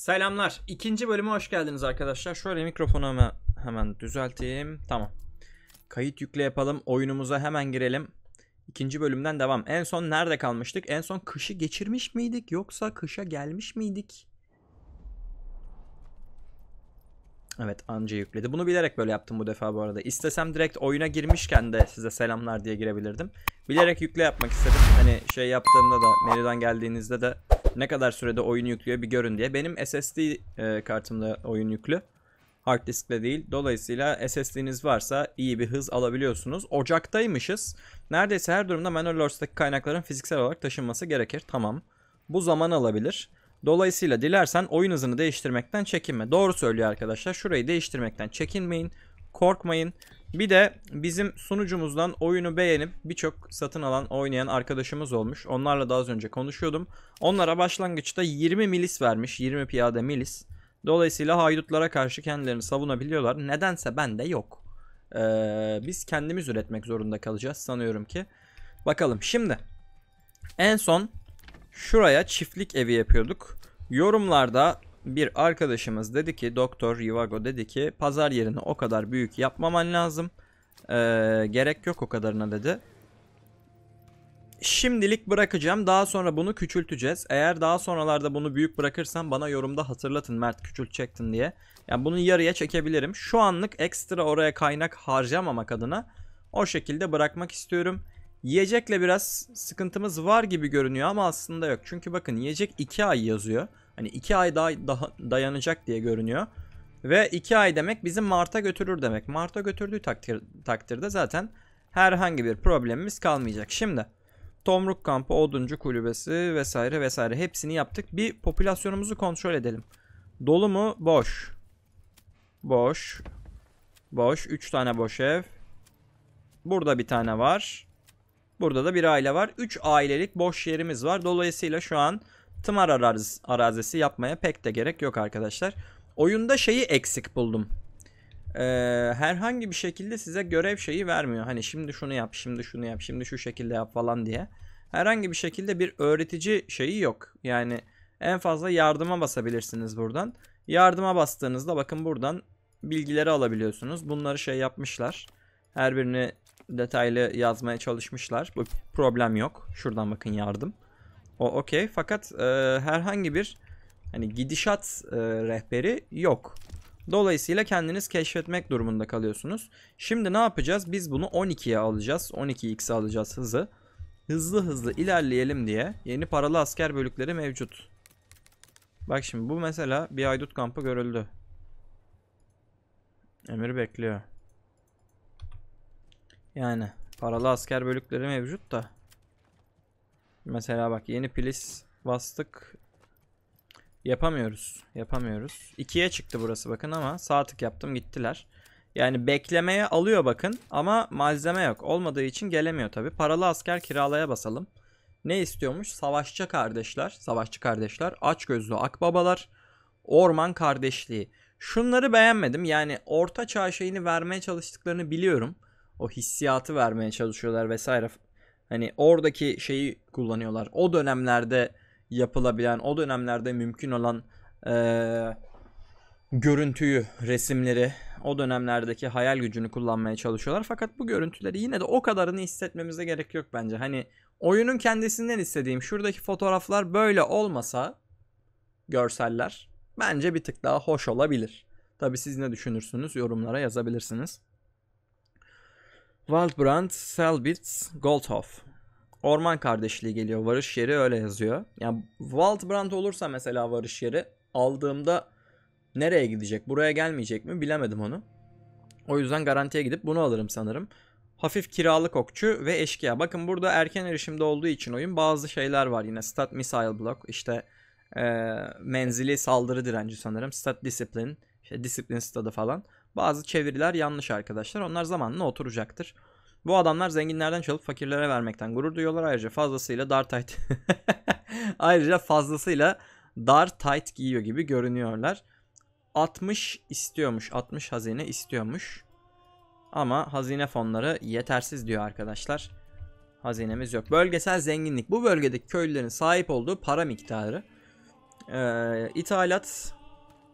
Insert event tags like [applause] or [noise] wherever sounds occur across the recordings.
Selamlar. İkinci bölüme hoş geldiniz arkadaşlar. Şöyle mikrofonumu hemen düzelteyim. Tamam. Kayıt yükle yapalım. Oyunumuza hemen girelim. İkinci bölümden devam. En son nerede kalmıştık? En son kışı geçirmiş miydik yoksa kışa gelmiş miydik? Evet anca yükledi. Bunu bilerek böyle yaptım bu defa bu arada. İstesem direkt oyuna girmişken de size selamlar diye girebilirdim. Bilerek yükle yapmak istedim. Hani şey yaptığımda da menüden geldiğinizde de ne kadar sürede oyun yüklüyor bir görün diye. Benim SSD e, kartımda oyun yüklü. Hard diskle değil. Dolayısıyla SSD'niz varsa iyi bir hız alabiliyorsunuz. Ocaktaymışız. Neredeyse her durumda Manor kaynakların fiziksel olarak taşınması gerekir. Tamam. Bu zaman alabilir. Dolayısıyla dilersen oyun hızını değiştirmekten çekinme. Doğru söylüyor arkadaşlar. Şurayı değiştirmekten çekinmeyin. Korkmayın. Bir de bizim sunucumuzdan oyunu beğenip birçok satın alan oynayan arkadaşımız olmuş. Onlarla da az önce konuşuyordum. Onlara başlangıçta 20 milis vermiş. 20 piyade milis. Dolayısıyla haydutlara karşı kendilerini savunabiliyorlar. Nedense bende yok. Ee, biz kendimiz üretmek zorunda kalacağız sanıyorum ki. Bakalım şimdi. En son şuraya çiftlik evi yapıyorduk. Yorumlarda bir arkadaşımız dedi ki Doktor Yuvago dedi ki pazar yerini o kadar büyük yapmaman lazım. Ee, gerek yok o kadarına dedi. Şimdilik bırakacağım. Daha sonra bunu küçülteceğiz. Eğer daha sonralarda bunu büyük bırakırsam bana yorumda hatırlatın Mert küçültecektin diye. Yani bunu yarıya çekebilirim. Şu anlık ekstra oraya kaynak harcamamak adına o şekilde bırakmak istiyorum. Yiyecekle biraz sıkıntımız var gibi görünüyor ama aslında yok. Çünkü bakın yiyecek 2 ay yazıyor. Hani 2 ay daha, daha dayanacak diye görünüyor. Ve 2 ay demek bizim Mart'a götürür demek. Mart'a götürdüğü takdir, takdirde zaten herhangi bir problemimiz kalmayacak. Şimdi Tomruk kampı, oduncu kulübesi vesaire vesaire hepsini yaptık. Bir popülasyonumuzu kontrol edelim. Dolu mu? Boş. Boş. Boş. 3 tane boş ev. Burada bir tane var. Burada da bir aile var. 3 ailelik boş yerimiz var. Dolayısıyla şu an tımar araz arazisi yapmaya pek de gerek yok arkadaşlar. Oyunda şeyi eksik buldum. Ee, herhangi bir şekilde size görev şeyi vermiyor. Hani şimdi şunu yap, şimdi şunu yap, şimdi şu şekilde yap falan diye. Herhangi bir şekilde bir öğretici şeyi yok. Yani en fazla yardıma basabilirsiniz buradan. Yardıma bastığınızda bakın buradan bilgileri alabiliyorsunuz. Bunları şey yapmışlar. Her birini detaylı yazmaya çalışmışlar. Bu problem yok. Şuradan bakın yardım. O okey. Fakat e, herhangi bir hani gidişat e, rehberi yok. Dolayısıyla kendiniz keşfetmek durumunda kalıyorsunuz. Şimdi ne yapacağız? Biz bunu 12'ye alacağız. 12x alacağız hızı. Hızlı hızlı ilerleyelim diye yeni paralı asker bölükleri mevcut. Bak şimdi bu mesela bir aydut kampı görüldü. Emir bekliyor. Yani paralı asker bölükleri mevcut da. Mesela bak yeni plis bastık. Yapamıyoruz. Yapamıyoruz. 2'ye çıktı burası bakın ama sağ tık yaptım gittiler. Yani beklemeye alıyor bakın ama malzeme yok. Olmadığı için gelemiyor tabi. Paralı asker kiralaya basalım. Ne istiyormuş? Savaşçı kardeşler. Savaşçı kardeşler. Aç gözlü akbabalar. Orman kardeşliği. Şunları beğenmedim. Yani orta çağ şeyini vermeye çalıştıklarını biliyorum. O hissiyatı vermeye çalışıyorlar vesaire. Hani oradaki şeyi kullanıyorlar. O dönemlerde yapılabilen, o dönemlerde mümkün olan ee, görüntüyü, resimleri, o dönemlerdeki hayal gücünü kullanmaya çalışıyorlar. Fakat bu görüntüleri yine de o kadarını hissetmemize gerek yok bence. Hani oyunun kendisinden istediğim şuradaki fotoğraflar böyle olmasa görseller bence bir tık daha hoş olabilir. Tabi siz ne düşünürsünüz yorumlara yazabilirsiniz. Waldbrand, Selbitz, Goldhof. Orman kardeşliği geliyor. Varış yeri öyle yazıyor. Yani Waldbrand olursa mesela varış yeri aldığımda nereye gidecek? Buraya gelmeyecek mi? Bilemedim onu. O yüzden garantiye gidip bunu alırım sanırım. Hafif kiralık okçu ve eşkıya. Bakın burada erken erişimde olduğu için oyun bazı şeyler var yine. Stat Missile Block, işte e, menzili saldırı direnci sanırım. Stat Discipline, işte Discipline stadı falan. Bazı çeviriler yanlış arkadaşlar. Onlar zamanla oturacaktır. Bu adamlar zenginlerden çalıp fakirlere vermekten gurur duyuyorlar. Ayrıca fazlasıyla dar tight [laughs] ayrıca fazlasıyla dar tight giyiyor gibi görünüyorlar. 60 istiyormuş. 60 hazine istiyormuş. Ama hazine fonları yetersiz diyor arkadaşlar. Hazinemiz yok. Bölgesel zenginlik. Bu bölgedeki köylülerin sahip olduğu para miktarı. e, ithalat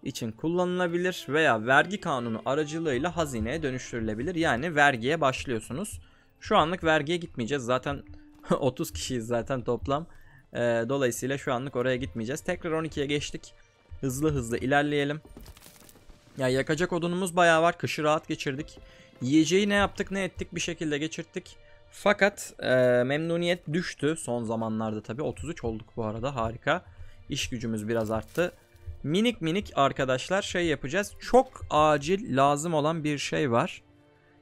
için kullanılabilir veya vergi kanunu aracılığıyla hazineye dönüştürülebilir. Yani vergiye başlıyorsunuz. Şu anlık vergiye gitmeyeceğiz. Zaten [laughs] 30 kişiyiz zaten toplam. E, dolayısıyla şu anlık oraya gitmeyeceğiz. Tekrar 12'ye geçtik. Hızlı hızlı ilerleyelim. Ya yakacak odunumuz bayağı var. Kışı rahat geçirdik. Yiyeceği ne yaptık ne ettik bir şekilde geçirttik. Fakat e, memnuniyet düştü son zamanlarda tabi. 33 olduk bu arada harika. İş gücümüz biraz arttı. Minik minik arkadaşlar şey yapacağız. Çok acil lazım olan bir şey var.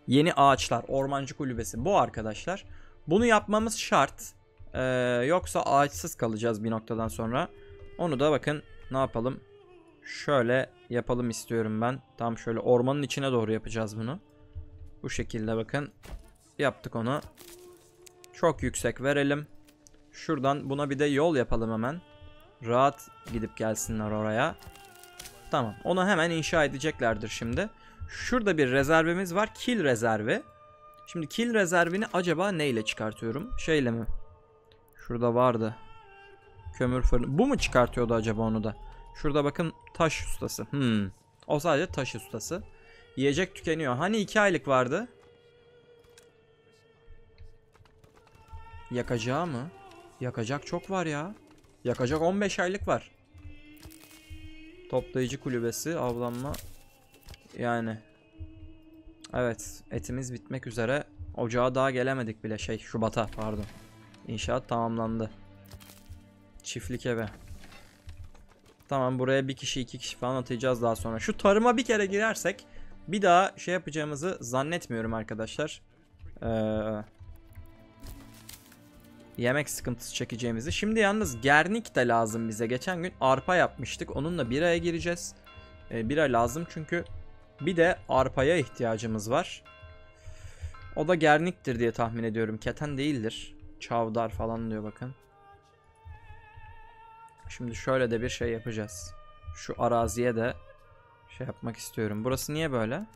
Yeni ağaçlar, ormancı kulübesi bu arkadaşlar. Bunu yapmamız şart. Ee, yoksa ağaçsız kalacağız bir noktadan sonra. Onu da bakın ne yapalım. Şöyle yapalım istiyorum ben. Tam şöyle ormanın içine doğru yapacağız bunu. Bu şekilde bakın. Yaptık onu. Çok yüksek verelim. Şuradan buna bir de yol yapalım hemen. Rahat gidip gelsinler oraya. Tamam. Onu hemen inşa edeceklerdir şimdi. Şurada bir rezervimiz var. Kill rezervi. Şimdi kill rezervini acaba neyle çıkartıyorum? Şeyle mi? Şurada vardı. Kömür fırını. Bu mu çıkartıyordu acaba onu da? Şurada bakın taş ustası. Hmm. O sadece taş ustası. Yiyecek tükeniyor. Hani 2 aylık vardı? Yakacağı mı? Yakacak çok var ya. Yakacak 15 aylık var. Toplayıcı kulübesi, avlanma. Yani. Evet, etimiz bitmek üzere. Ocağa daha gelemedik bile şey, Şubat'a pardon. İnşaat tamamlandı. Çiftlik eve. Tamam buraya bir kişi iki kişi falan atacağız daha sonra. Şu tarıma bir kere girersek bir daha şey yapacağımızı zannetmiyorum arkadaşlar. Ee, yemek sıkıntısı çekeceğimizi. Şimdi yalnız gernik de lazım bize. Geçen gün arpa yapmıştık. Onunla bir aya gireceğiz. Ee, bir ay lazım çünkü bir de arpaya ihtiyacımız var. O da gerniktir diye tahmin ediyorum. Keten değildir. Çavdar falan diyor bakın. Şimdi şöyle de bir şey yapacağız. Şu araziye de şey yapmak istiyorum. Burası niye böyle?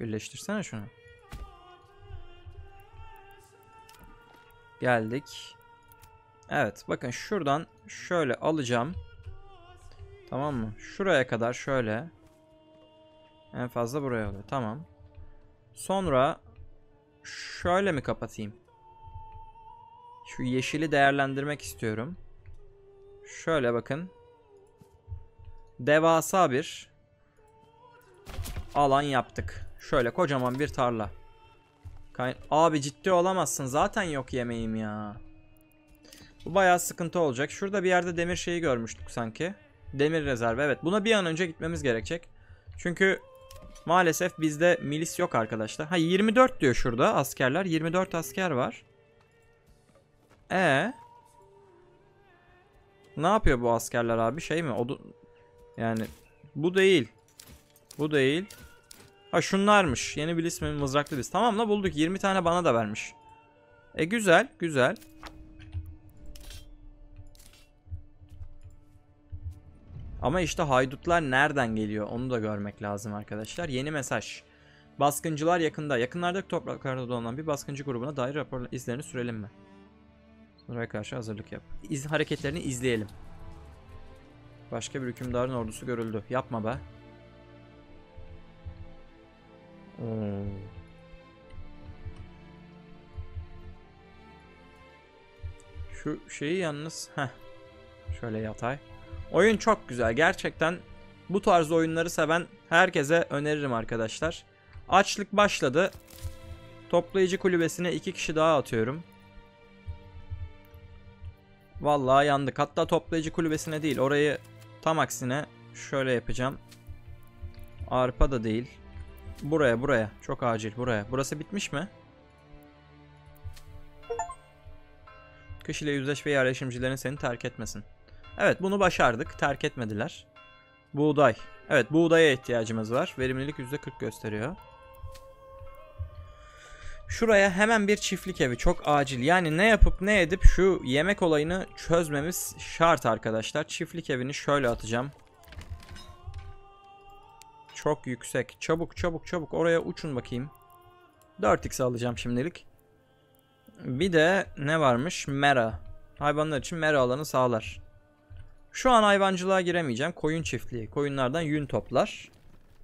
Birleştirsene şunu. Geldik. Evet bakın şuradan şöyle alacağım. Tamam mı? Şuraya kadar şöyle. En fazla buraya oluyor. Tamam. Sonra şöyle mi kapatayım? Şu yeşili değerlendirmek istiyorum. Şöyle bakın. Devasa bir alan yaptık. Şöyle kocaman bir tarla. Kay Abi ciddi olamazsın. Zaten yok yemeğim ya. Bu bayağı sıkıntı olacak. Şurada bir yerde demir şeyi görmüştük sanki. Demir rezervi. Evet buna bir an önce gitmemiz gerekecek. Çünkü maalesef bizde milis yok arkadaşlar. Ha 24 diyor şurada askerler. 24 asker var. E ne yapıyor bu askerler abi? Şey mi? O yani bu değil. Bu değil. Ha şunlarmış. Yeni bir ismi mızraklı biz. Tamam la bulduk. 20 tane bana da vermiş. E güzel. Güzel. Ama işte haydutlar nereden geliyor onu da görmek lazım arkadaşlar. Yeni mesaj. Baskıncılar yakında. Yakınlardaki topraklarda dolanan bir baskıncı grubuna dair rapor izlerini sürelim mi? Oraya karşı hazırlık yap. İz, hareketlerini izleyelim. Başka bir hükümdarın ordusu görüldü. Yapma be. Hmm. Şu şeyi yalnız heh. Şöyle yatay. Oyun çok güzel. Gerçekten bu tarz oyunları seven herkese öneririm arkadaşlar. Açlık başladı. Toplayıcı kulübesine iki kişi daha atıyorum. Vallahi yandık. Hatta toplayıcı kulübesine değil. Orayı tam aksine şöyle yapacağım. Arpa da değil. Buraya buraya. Çok acil buraya. Burası bitmiş mi? Kış ile yüzleş ve yerleşimcilerin seni terk etmesin. Evet bunu başardık. Terk etmediler. Buğday. Evet buğdaya ihtiyacımız var. Verimlilik %40 gösteriyor. Şuraya hemen bir çiftlik evi çok acil. Yani ne yapıp ne edip şu yemek olayını çözmemiz şart arkadaşlar. Çiftlik evini şöyle atacağım. Çok yüksek. Çabuk çabuk çabuk oraya uçun bakayım. 4x alacağım şimdilik. Bir de ne varmış? Mera. Hayvanlar için mera alanı sağlar. Şu an hayvancılığa giremeyeceğim. Koyun çiftliği. Koyunlardan yün toplar.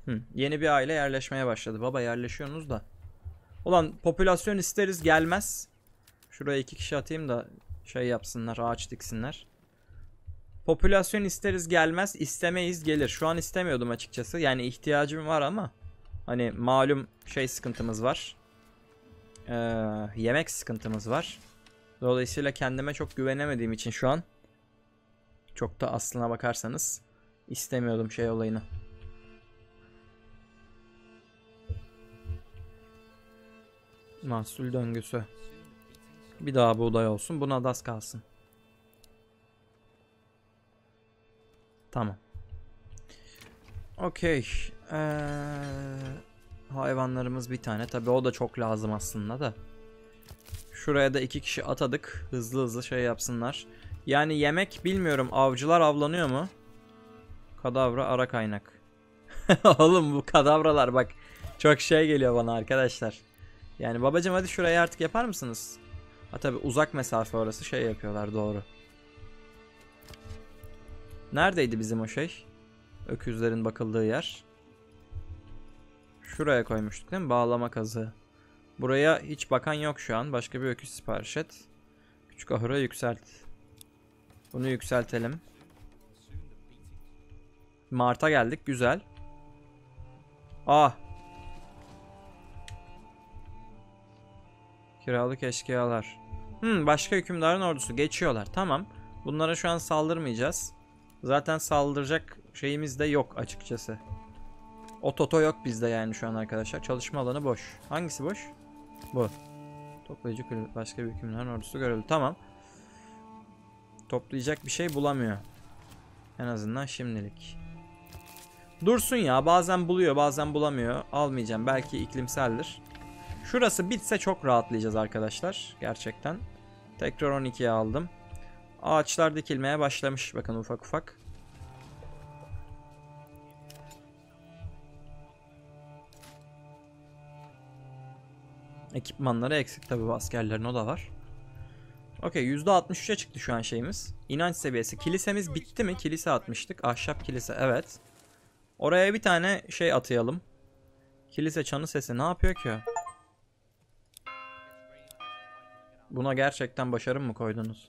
Hı, yeni bir aile yerleşmeye başladı. Baba yerleşiyorsunuz da. Ulan popülasyon isteriz gelmez. Şuraya iki kişi atayım da şey yapsınlar ağaç diksinler. Popülasyon isteriz gelmez istemeyiz gelir. Şu an istemiyordum açıkçası. Yani ihtiyacım var ama hani malum şey sıkıntımız var. Ee, yemek sıkıntımız var. Dolayısıyla kendime çok güvenemediğim için şu an çok da aslına bakarsanız istemiyordum şey olayını. Mahsul döngüsü. Bir daha buğday olsun. Buna das kalsın. Tamam. Okey. Ee, hayvanlarımız bir tane. Tabi o da çok lazım aslında da. Şuraya da iki kişi atadık. Hızlı hızlı şey yapsınlar. Yani yemek bilmiyorum. Avcılar avlanıyor mu? Kadavra ara kaynak. [laughs] Oğlum bu kadavralar bak. Çok şey geliyor bana arkadaşlar. Yani babacım hadi şurayı artık yapar mısınız? Ha tabi uzak mesafe orası şey yapıyorlar doğru. Neredeydi bizim o şey? Öküzlerin bakıldığı yer. Şuraya koymuştuk değil mi? Bağlama kazığı. Buraya hiç bakan yok şu an. Başka bir öküz sipariş et. Küçük ahıra yükselt. Bunu yükseltelim. Mart'a geldik. Güzel. Ah. Kiralık eşkıyalar. Hmm, başka hükümdarın ordusu. Geçiyorlar. Tamam. Bunlara şu an saldırmayacağız. Zaten saldıracak şeyimiz de yok açıkçası. O Toto yok bizde yani şu an arkadaşlar. Çalışma alanı boş. Hangisi boş? Bu. Toplayıcı kulübü. Başka bir hükümdarın ordusu görüldü. Tamam. Toplayacak bir şey bulamıyor. En azından şimdilik. Dursun ya. Bazen buluyor bazen bulamıyor. Almayacağım. Belki iklimseldir. Şurası bitse çok rahatlayacağız arkadaşlar. Gerçekten. Tekrar 12'ye aldım. Ağaçlar dikilmeye başlamış. Bakın ufak ufak. Ekipmanları eksik tabi askerlerin o da var. Okey %63'e çıktı şu an şeyimiz. İnanç seviyesi. Kilisemiz bitti mi? Kilise atmıştık. Ahşap kilise evet. Oraya bir tane şey atayalım. Kilise çanı sesi ne yapıyor ki? Buna gerçekten başarım mı koydunuz?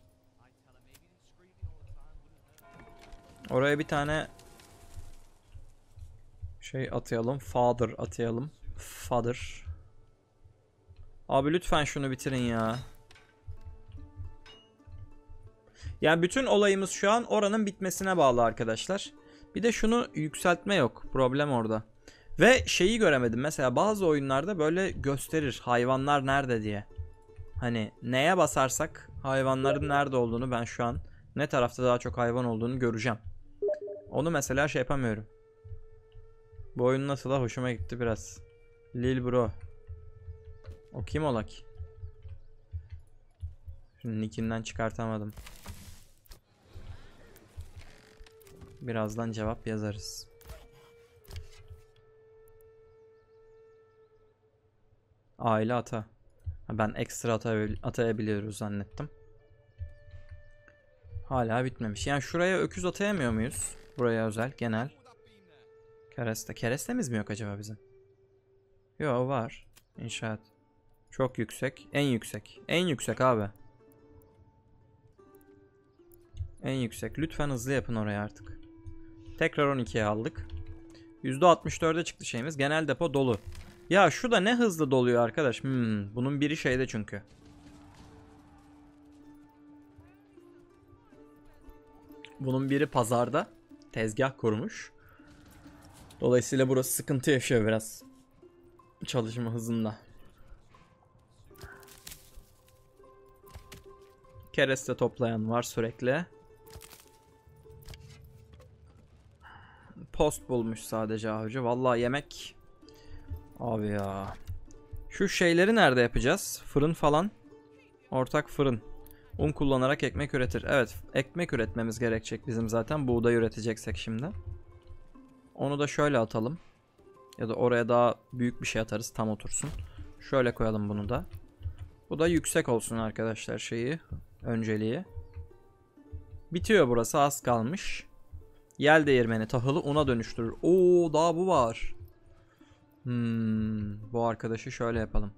Oraya bir tane şey atayalım. Father atayalım. Father. Abi lütfen şunu bitirin ya. Yani bütün olayımız şu an oranın bitmesine bağlı arkadaşlar. Bir de şunu yükseltme yok. Problem orada. Ve şeyi göremedim. Mesela bazı oyunlarda böyle gösterir hayvanlar nerede diye. Hani neye basarsak hayvanların nerede olduğunu ben şu an ne tarafta daha çok hayvan olduğunu göreceğim. Onu mesela şey yapamıyorum. Bu oyun nasıl da hoşuma gitti biraz. Lil Bro. O kim ola ki? Şimdi nickinden çıkartamadım. Birazdan cevap yazarız. Aile ata. Ben ekstra atayabiliyoruz zannettim. Hala bitmemiş. Yani şuraya öküz atayamıyor muyuz? Buraya özel genel. Kereste. Kerestemiz mi yok acaba bizim? Yok var. İnşaat. Çok yüksek. En yüksek. En yüksek abi. En yüksek. Lütfen hızlı yapın oraya artık. Tekrar 12'ye aldık. %64'e çıktı şeyimiz. Genel depo dolu. Ya şu da ne hızlı doluyor arkadaş. Hmm, bunun biri şeyde çünkü. Bunun biri pazarda. Tezgah kurmuş. Dolayısıyla burası sıkıntı yaşıyor biraz. Çalışma hızında. Kereste toplayan var sürekli. Post bulmuş sadece avcı. Vallahi yemek Abi ya. Şu şeyleri nerede yapacağız? Fırın falan. Ortak fırın. Un kullanarak ekmek üretir. Evet ekmek üretmemiz gerekecek bizim zaten. Buğday üreteceksek şimdi. Onu da şöyle atalım. Ya da oraya daha büyük bir şey atarız tam otursun. Şöyle koyalım bunu da. Bu da yüksek olsun arkadaşlar şeyi. Önceliği. Bitiyor burası az kalmış. Yel değirmeni tahılı una dönüştürür. Oo daha bu var. Hmm, bu arkadaşı şöyle yapalım.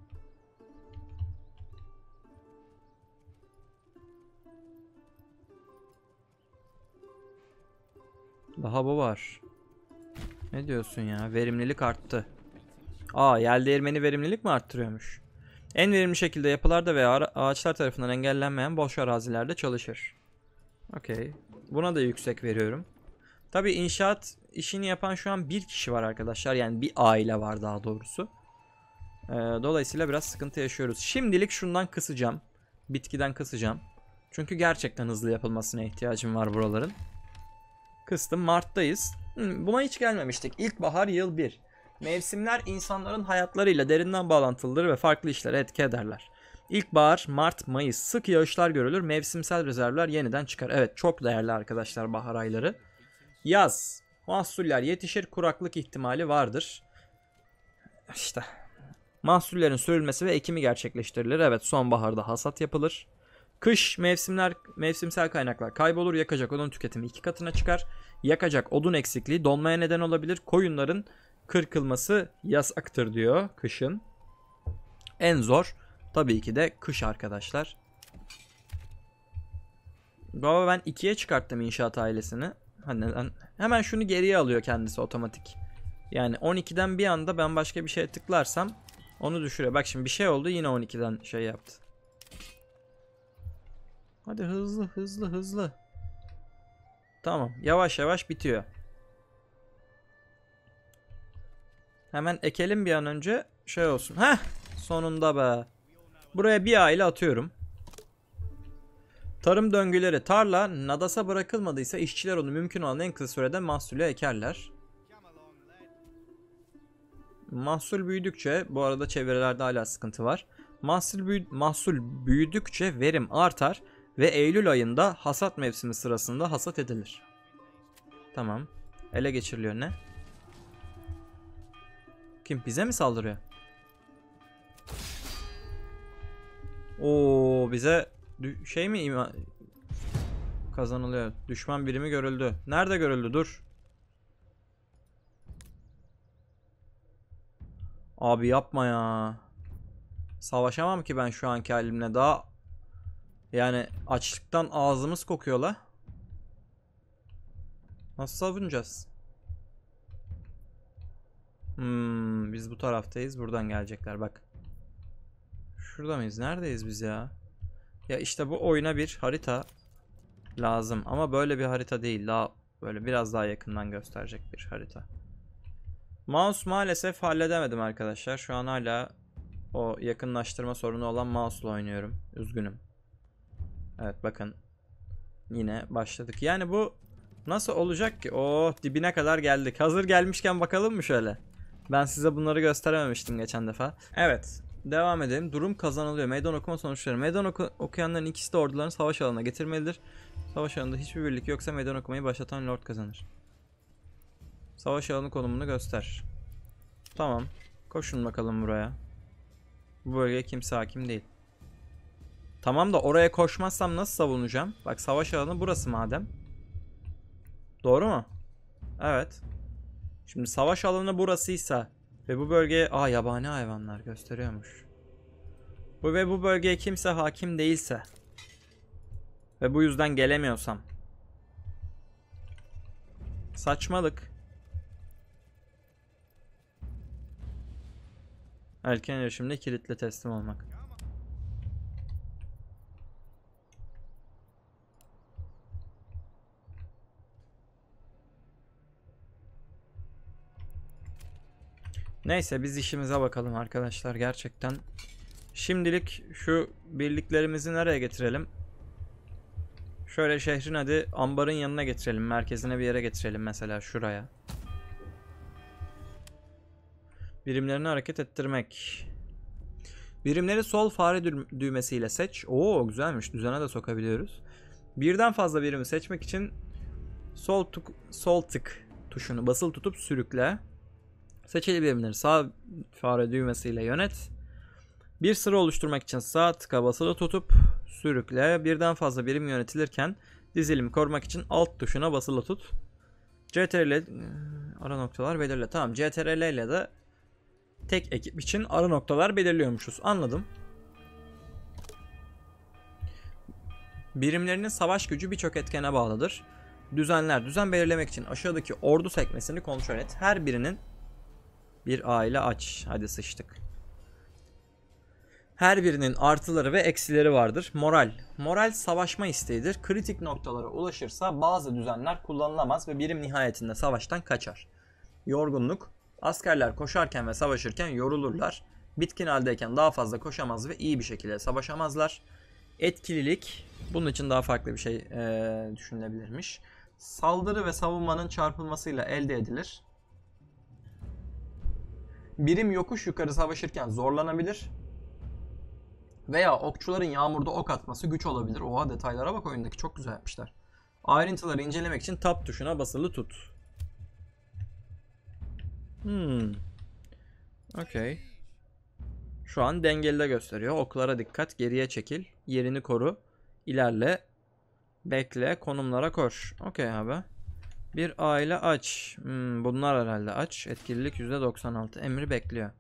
Daha bu var. Ne diyorsun ya? Verimlilik arttı. Aa yel değirmeni verimlilik mi arttırıyormuş? En verimli şekilde yapılarda veya ağaçlar tarafından engellenmeyen boş arazilerde çalışır. Okey. Buna da yüksek veriyorum. Tabi inşaat işini yapan şu an bir kişi var arkadaşlar. Yani bir aile var daha doğrusu. Ee, dolayısıyla biraz sıkıntı yaşıyoruz. Şimdilik şundan kısacağım. Bitkiden kısacağım. Çünkü gerçekten hızlı yapılmasına ihtiyacım var buraların. Kıstım. Mart'tayız. Hmm, buna hiç gelmemiştik. İlkbahar yıl 1. Mevsimler insanların hayatlarıyla derinden bağlantılıdır ve farklı işlere etki ederler. İlkbahar, Mart, Mayıs sık yağışlar görülür. Mevsimsel rezervler yeniden çıkar. Evet çok değerli arkadaşlar bahar ayları. Yaz. Mahsuller yetişir. Kuraklık ihtimali vardır. İşte mahsullerin sürülmesi ve ekimi gerçekleştirilir. Evet sonbaharda hasat yapılır. Kış mevsimler mevsimsel kaynaklar kaybolur. Yakacak odun tüketimi iki katına çıkar. Yakacak odun eksikliği donmaya neden olabilir. Koyunların kırkılması yasaktır diyor kışın. En zor tabii ki de kış arkadaşlar. Baba ben ikiye çıkarttım inşaat ailesini. Hani hemen şunu geriye alıyor kendisi otomatik. Yani 12'den bir anda ben başka bir şeye tıklarsam onu düşürüyor. Bak şimdi bir şey oldu yine 12'den şey yaptı. Hadi hızlı hızlı hızlı. Tamam yavaş yavaş bitiyor. Hemen ekelim bir an önce şey olsun. Heh sonunda be. Buraya bir aile atıyorum. Tarım döngüleri tarla nadasa bırakılmadıysa işçiler onu mümkün olan en kısa sürede mahsulü ekerler. Mahsul büyüdükçe bu arada çevrelerde hala sıkıntı var. Mahsul, büyü, mahsul büyüdükçe verim artar ve Eylül ayında hasat mevsimi sırasında hasat edilir. Tamam. Ele geçiriliyor ne? Kim bize mi saldırıyor? Oo bize şey mi kazanılıyor? Düşman birimi görüldü. Nerede görüldü? Dur. Abi yapma ya. Savaşamam ki ben şu anki halimle daha yani açlıktan ağzımız kokuyor la. Nasıl savunacağız? Hmm, biz bu taraftayız. Buradan gelecekler bak. Şurada mıyız? Neredeyiz biz ya? Ya işte bu oyuna bir harita lazım. Ama böyle bir harita değil. Daha böyle biraz daha yakından gösterecek bir harita. Mouse maalesef halledemedim arkadaşlar. Şu an hala o yakınlaştırma sorunu olan mouse ile oynuyorum. Üzgünüm. Evet bakın. Yine başladık. Yani bu nasıl olacak ki? Oh dibine kadar geldik. Hazır gelmişken bakalım mı şöyle? Ben size bunları gösterememiştim geçen defa. Evet. Devam edelim. Durum kazanılıyor. Meydan okuma sonuçları. Meydan oku okuyanların ikisi de ordularını savaş alanına getirmelidir. Savaş alanında hiçbir birlik yoksa meydan okumayı başlatan lord kazanır. Savaş alanı konumunu göster. Tamam. Koşun bakalım buraya. Bu bölgeye kimse hakim değil. Tamam da oraya koşmazsam nasıl savunacağım? Bak savaş alanı burası madem. Doğru mu? Evet. Şimdi savaş alanı burasıysa ve bu bölgeye aa yabani hayvanlar gösteriyormuş. Bu ve bu bölgeye kimse hakim değilse ve bu yüzden gelemiyorsam saçmalık. Erken erişimde kilitle teslim olmak. Neyse biz işimize bakalım arkadaşlar gerçekten. Şimdilik şu birliklerimizi nereye getirelim? Şöyle şehrin adı ambarın yanına getirelim. Merkezine bir yere getirelim mesela şuraya. Birimlerini hareket ettirmek. Birimleri sol fare dü düğmesiyle seç. Oo güzelmiş. Düzene de sokabiliyoruz. Birden fazla birimi seçmek için sol tık, sol tık tuşunu basılı tutup sürükle. Seçili birimleri sağ fare düğmesiyle yönet. Bir sıra oluşturmak için sağ tıka basılı tutup sürükle. Birden fazla birim yönetilirken Dizilimi korumak için alt tuşuna basılı tut. CTRL e, ara noktalar belirle. Tamam CTRL ile de tek ekip için ara noktalar belirliyormuşuz. Anladım. Birimlerinin savaş gücü birçok etkene bağlıdır. Düzenler. Düzen belirlemek için aşağıdaki ordu sekmesini kontrol et. Her birinin bir aile aç. Hadi sıçtık. Her birinin artıları ve eksileri vardır. Moral. Moral savaşma isteğidir. Kritik noktalara ulaşırsa bazı düzenler kullanılamaz ve birim nihayetinde savaştan kaçar. Yorgunluk. Askerler koşarken ve savaşırken yorulurlar. Bitkin haldeyken daha fazla koşamaz ve iyi bir şekilde savaşamazlar. Etkililik. Bunun için daha farklı bir şey eee, düşünülebilirmiş. Saldırı ve savunmanın çarpılmasıyla elde edilir. Birim yokuş yukarı savaşırken zorlanabilir. Veya okçuların yağmurda ok atması güç olabilir. Oha detaylara bak oyundaki çok güzel yapmışlar. Ayrıntıları incelemek için tab tuşuna basılı tut. Hmm. Okey. Şu an dengeli gösteriyor. Oklara dikkat, geriye çekil, yerini koru, ilerle, bekle, konumlara koş. Okey abi. Bir aile aç. Hmm, bunlar herhalde aç. Etkililik %96. Emri bekliyor.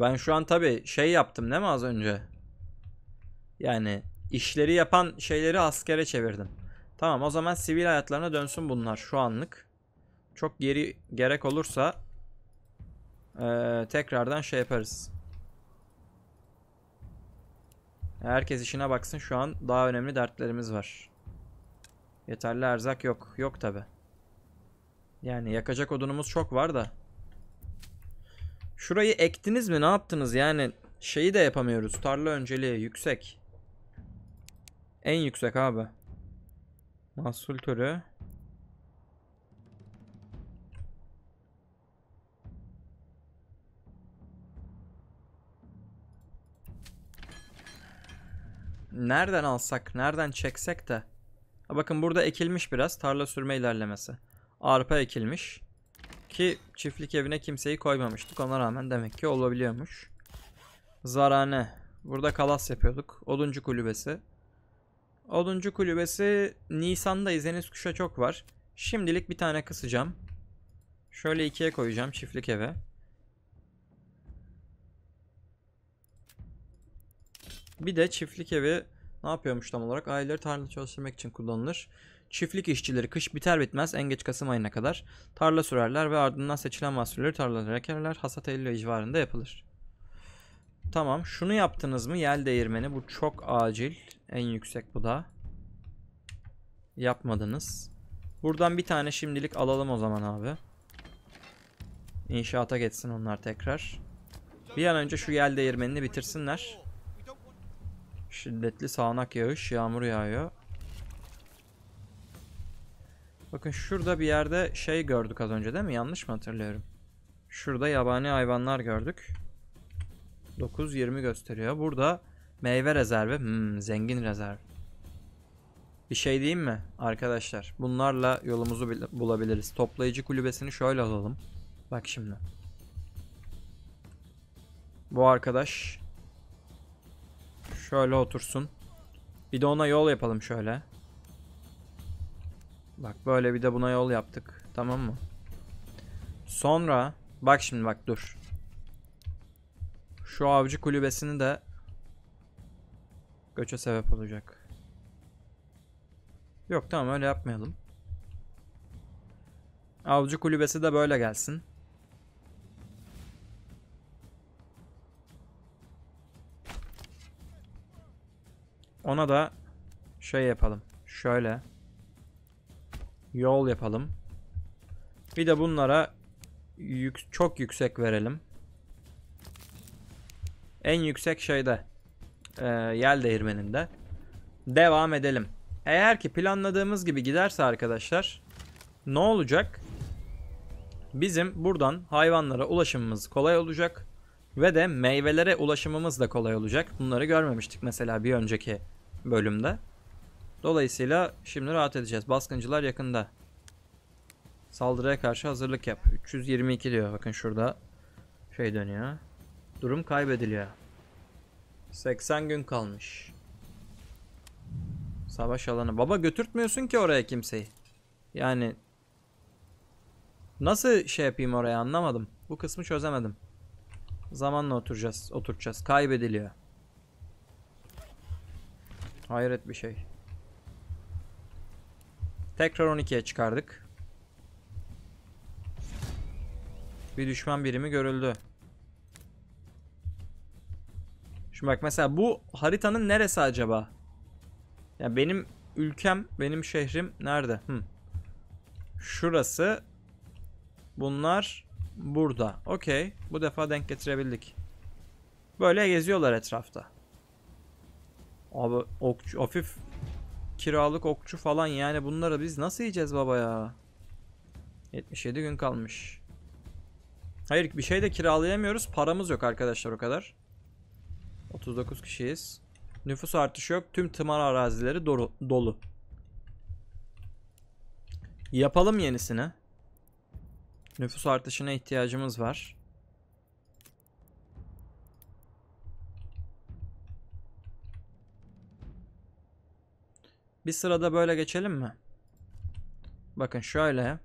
Ben şu an tabi şey yaptım değil mi az önce? Yani işleri yapan şeyleri askere çevirdim. Tamam o zaman sivil hayatlarına dönsün bunlar şu anlık. Çok geri gerek olursa eee, tekrardan şey yaparız. Herkes işine baksın şu an daha önemli dertlerimiz var. Yeterli erzak yok. Yok tabi. Yani yakacak odunumuz çok var da. Şurayı ektiniz mi? Ne yaptınız? Yani şeyi de yapamıyoruz. Tarla önceliği yüksek. En yüksek abi. Mahsul türü. Nereden alsak, nereden çeksek de. Ha bakın burada ekilmiş biraz tarla sürme ilerlemesi. Arpa ekilmiş. Ki çiftlik evine kimseyi koymamıştık. Ona rağmen demek ki olabiliyormuş. Zarane. Burada kalas yapıyorduk. Oduncu kulübesi. Oduncu kulübesi Nisan'dayız. Henüz kuşa çok var. Şimdilik bir tane kısacağım. Şöyle ikiye koyacağım çiftlik eve. Bir de çiftlik evi ne yapıyormuş tam olarak? Aileleri tarla çalıştırmak için kullanılır. Çiftlik işçileri kış biter bitmez en geç Kasım ayına kadar tarla sürerler ve ardından seçilen mahsulleri tarlalara ekerler. Hasat Eylül civarında yapılır. Tamam. Şunu yaptınız mı? Yel değirmeni. Bu çok acil. En yüksek bu da. Yapmadınız. Buradan bir tane şimdilik alalım o zaman abi. İnşaata geçsin onlar tekrar. Bir an önce şu yel değirmenini bitirsinler. Şiddetli sağanak yağış, yağmur yağıyor. Bakın şurada bir yerde şey gördük az önce değil mi? Yanlış mı hatırlıyorum? Şurada yabani hayvanlar gördük. 9-20 gösteriyor. Burada meyve rezervi. Hmm, zengin rezerv. Bir şey diyeyim mi arkadaşlar? Bunlarla yolumuzu bil- bulabiliriz. Toplayıcı kulübesini şöyle alalım. Bak şimdi. Bu arkadaş şöyle otursun. Bir de ona yol yapalım şöyle. Bak böyle bir de buna yol yaptık. Tamam mı? Sonra bak şimdi bak dur. Şu avcı kulübesini de göçe sebep olacak. Yok tamam öyle yapmayalım. Avcı kulübesi de böyle gelsin. Ona da şey yapalım. Şöyle. Yol yapalım. Bir de bunlara yük, çok yüksek verelim. En yüksek şeyde. E, yel değirmeninde. Devam edelim. Eğer ki planladığımız gibi giderse arkadaşlar ne olacak? Bizim buradan hayvanlara ulaşımımız kolay olacak ve de meyvelere ulaşımımız da kolay olacak. Bunları görmemiştik mesela bir önceki bölümde. Dolayısıyla şimdi rahat edeceğiz. Baskıncılar yakında. Saldırıya karşı hazırlık yap. 322 diyor. Bakın şurada şey dönüyor. Durum kaybediliyor. 80 gün kalmış. Savaş alanı. Baba götürtmüyorsun ki oraya kimseyi. Yani nasıl şey yapayım oraya anlamadım. Bu kısmı çözemedim. Zamanla oturacağız, oturacağız. Kaybediliyor. Hayret bir şey. Tekrar 12'ye çıkardık. Bir düşman birimi görüldü. Şimdi bak mesela bu haritanın neresi acaba? Ya benim ülkem, benim şehrim nerede? Hı. Şurası. Bunlar burada. Okey. Bu defa denk getirebildik. Böyle geziyorlar etrafta. Abi okçu, hafif kiralık okçu falan yani bunları biz nasıl yiyeceğiz baba ya? 77 gün kalmış. Hayır bir şey de kiralayamıyoruz. Paramız yok arkadaşlar o kadar. 39 kişiyiz. Nüfus artışı yok. Tüm tımar arazileri dolu. dolu. Yapalım yenisini. Nüfus artışına ihtiyacımız var. Bir sırada böyle geçelim mi? Bakın şöyle.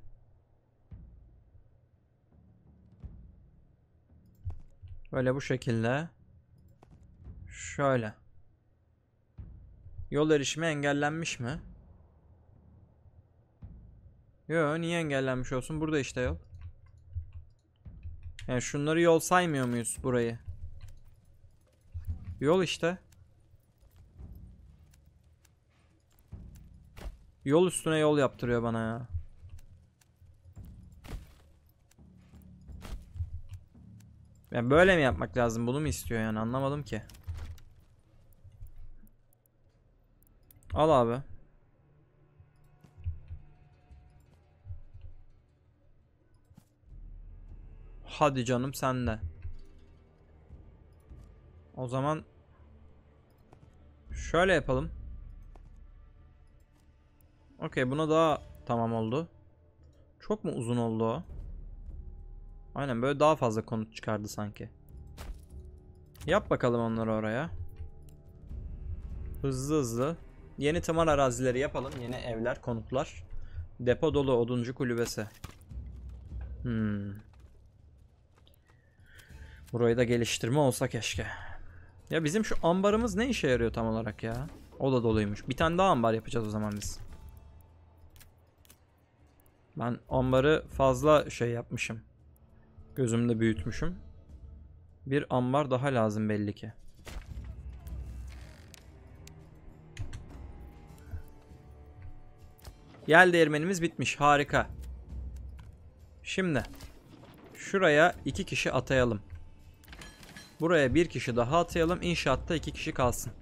Böyle bu şekilde. Şöyle. Yol erişimi engellenmiş mi? Yo niye engellenmiş olsun? Burada işte yol. Yani şunları yol saymıyor muyuz burayı? Yol işte. Yol üstüne yol yaptırıyor bana ya. Yani böyle mi yapmak lazım? Bunu mu istiyor yani? Anlamadım ki. Al abi. Hadi canım sen de. O zaman şöyle yapalım. Okey buna daha tamam oldu. Çok mu uzun oldu o? Aynen böyle daha fazla konut çıkardı sanki. Yap bakalım onları oraya. Hızlı hızlı. Yeni tımar arazileri yapalım. Yeni evler, konutlar. Depo dolu oduncu kulübesi. Hmm. Burayı da geliştirme olsa keşke. Ya bizim şu ambarımız ne işe yarıyor tam olarak ya? O da doluymuş. Bir tane daha ambar yapacağız o zaman biz. Ben ambarı fazla şey yapmışım. Gözümde büyütmüşüm. Bir ambar daha lazım belli ki. Yel değirmenimiz bitmiş. Harika. Şimdi şuraya iki kişi atayalım. Buraya bir kişi daha atayalım. İnşaatta iki kişi kalsın.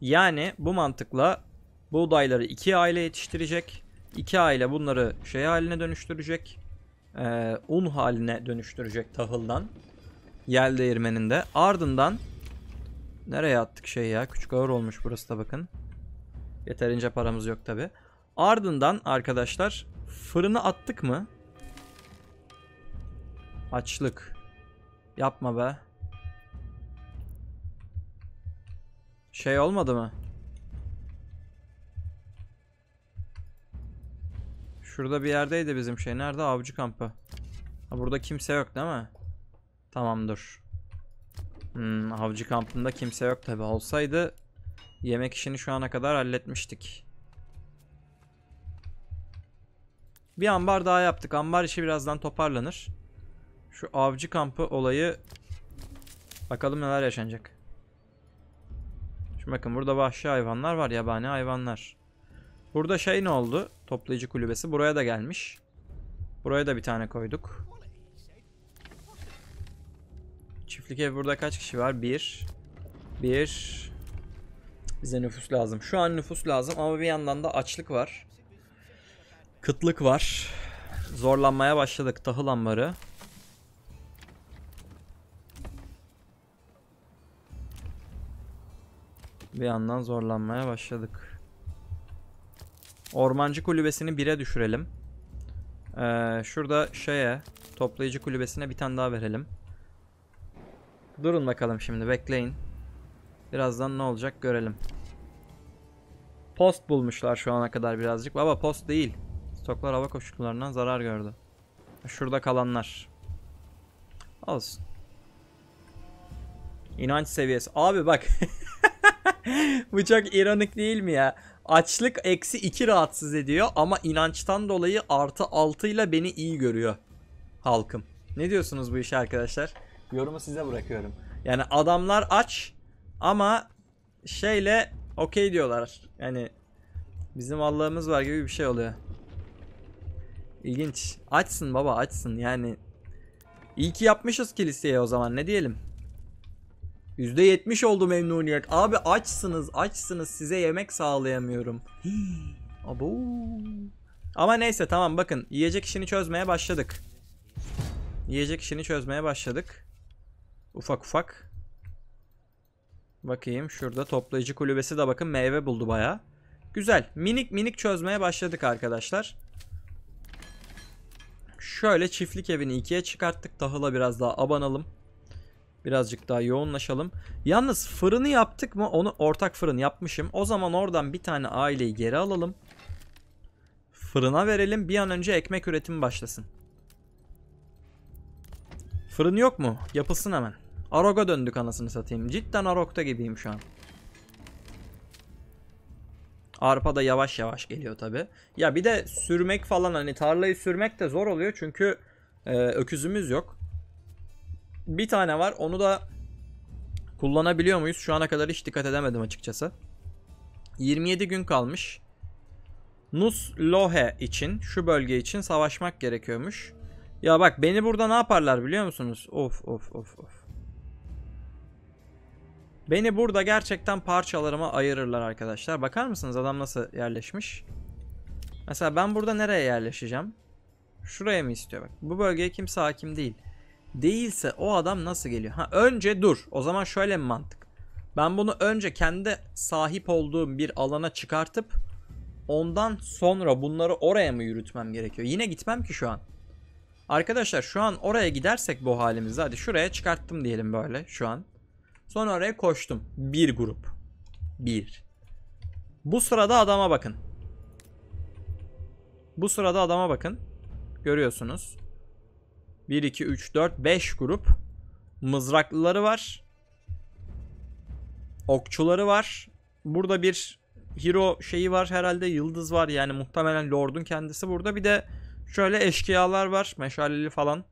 Yani bu mantıkla buğdayları iki aile yetiştirecek. İki aile bunları şey haline dönüştürecek. Ee, un haline dönüştürecek tahıldan. Yel değirmeninde. Ardından nereye attık şey ya? Küçük ağır olmuş burası da bakın. Yeterince paramız yok tabi. Ardından arkadaşlar fırını attık mı? Açlık. Yapma be. Şey olmadı mı? Şurada bir yerdeydi bizim şey. Nerede? Avcı kampı. Ha, burada kimse yok değil mi? Tamamdır. Hmm, avcı kampında kimse yok tabi. Olsaydı yemek işini şu ana kadar halletmiştik. Bir ambar daha yaptık. Ambar işi birazdan toparlanır. Şu avcı kampı olayı bakalım neler yaşanacak. Şimdi bakın burada vahşi hayvanlar var, yabani hayvanlar. Burada şey ne oldu? Toplayıcı kulübesi buraya da gelmiş. Buraya da bir tane koyduk. Çiftlik ev burada kaç kişi var? Bir. Bir. Bize nüfus lazım. Şu an nüfus lazım ama bir yandan da açlık var. Kıtlık var. Zorlanmaya başladık tahıl ambarı. Bir yandan zorlanmaya başladık. Ormancı kulübesini 1'e düşürelim. Ee, şurada şeye toplayıcı kulübesine bir tane daha verelim. Durun bakalım şimdi bekleyin. Birazdan ne olacak görelim. Post bulmuşlar şu ana kadar birazcık. Baba post değil. Stoklar hava koşullarından zarar gördü. Şurada kalanlar. Olsun. İnanç seviyesi. Abi bak. [laughs] Bu çok ironik değil mi ya? Açlık eksi 2 rahatsız ediyor ama inançtan dolayı artı 6 ile beni iyi görüyor halkım. Ne diyorsunuz bu işe arkadaşlar? Yorumu size bırakıyorum. Yani adamlar aç ama şeyle okey diyorlar. Yani bizim Allah'ımız var gibi bir şey oluyor. İlginç. Açsın baba açsın yani. İyi ki yapmışız kiliseye o zaman ne diyelim. %70 oldu memnuniyet. Abi açsınız açsınız size yemek sağlayamıyorum. Hii, [gasps] Abo. Ama neyse tamam bakın yiyecek işini çözmeye başladık. Yiyecek işini çözmeye başladık. Ufak ufak. Bakayım şurada toplayıcı kulübesi de bakın meyve buldu baya. Güzel. Minik minik çözmeye başladık arkadaşlar. Şöyle çiftlik evini ikiye çıkarttık. Tahıla biraz daha abanalım. Birazcık daha yoğunlaşalım. Yalnız fırını yaptık mı? Onu ortak fırın yapmışım. O zaman oradan bir tane aileyi geri alalım. Fırına verelim. Bir an önce ekmek üretimi başlasın. Fırın yok mu? Yapılsın hemen. Arog'a döndük anasını satayım. Cidden Arog'da gibiyim şu an. Arpa da yavaş yavaş geliyor tabi. Ya bir de sürmek falan hani tarlayı sürmek de zor oluyor çünkü e, öküzümüz yok. Bir tane var onu da kullanabiliyor muyuz? Şu ana kadar hiç dikkat edemedim açıkçası. 27 gün kalmış. Nus Lohe için şu bölge için savaşmak gerekiyormuş. Ya bak beni burada ne yaparlar biliyor musunuz? Of of of of. Beni burada gerçekten parçalarıma ayırırlar arkadaşlar. Bakar mısınız adam nasıl yerleşmiş? Mesela ben burada nereye yerleşeceğim? Şuraya mı istiyor bak. Bu bölgeye kimse hakim değil. Değilse o adam nasıl geliyor? Ha önce dur. O zaman şöyle bir mantık. Ben bunu önce kendi sahip olduğum bir alana çıkartıp ondan sonra bunları oraya mı yürütmem gerekiyor? Yine gitmem ki şu an. Arkadaşlar şu an oraya gidersek bu halimizde hadi şuraya çıkarttım diyelim böyle şu an. Sonra oraya koştum. Bir grup. Bir. Bu sırada adama bakın. Bu sırada adama bakın. Görüyorsunuz. 1, 2, 3, 4, 5 grup. Mızraklıları var. Okçuları var. Burada bir hero şeyi var herhalde. Yıldız var yani muhtemelen Lord'un kendisi burada. Bir de şöyle eşkıyalar var. Meşaleli falan.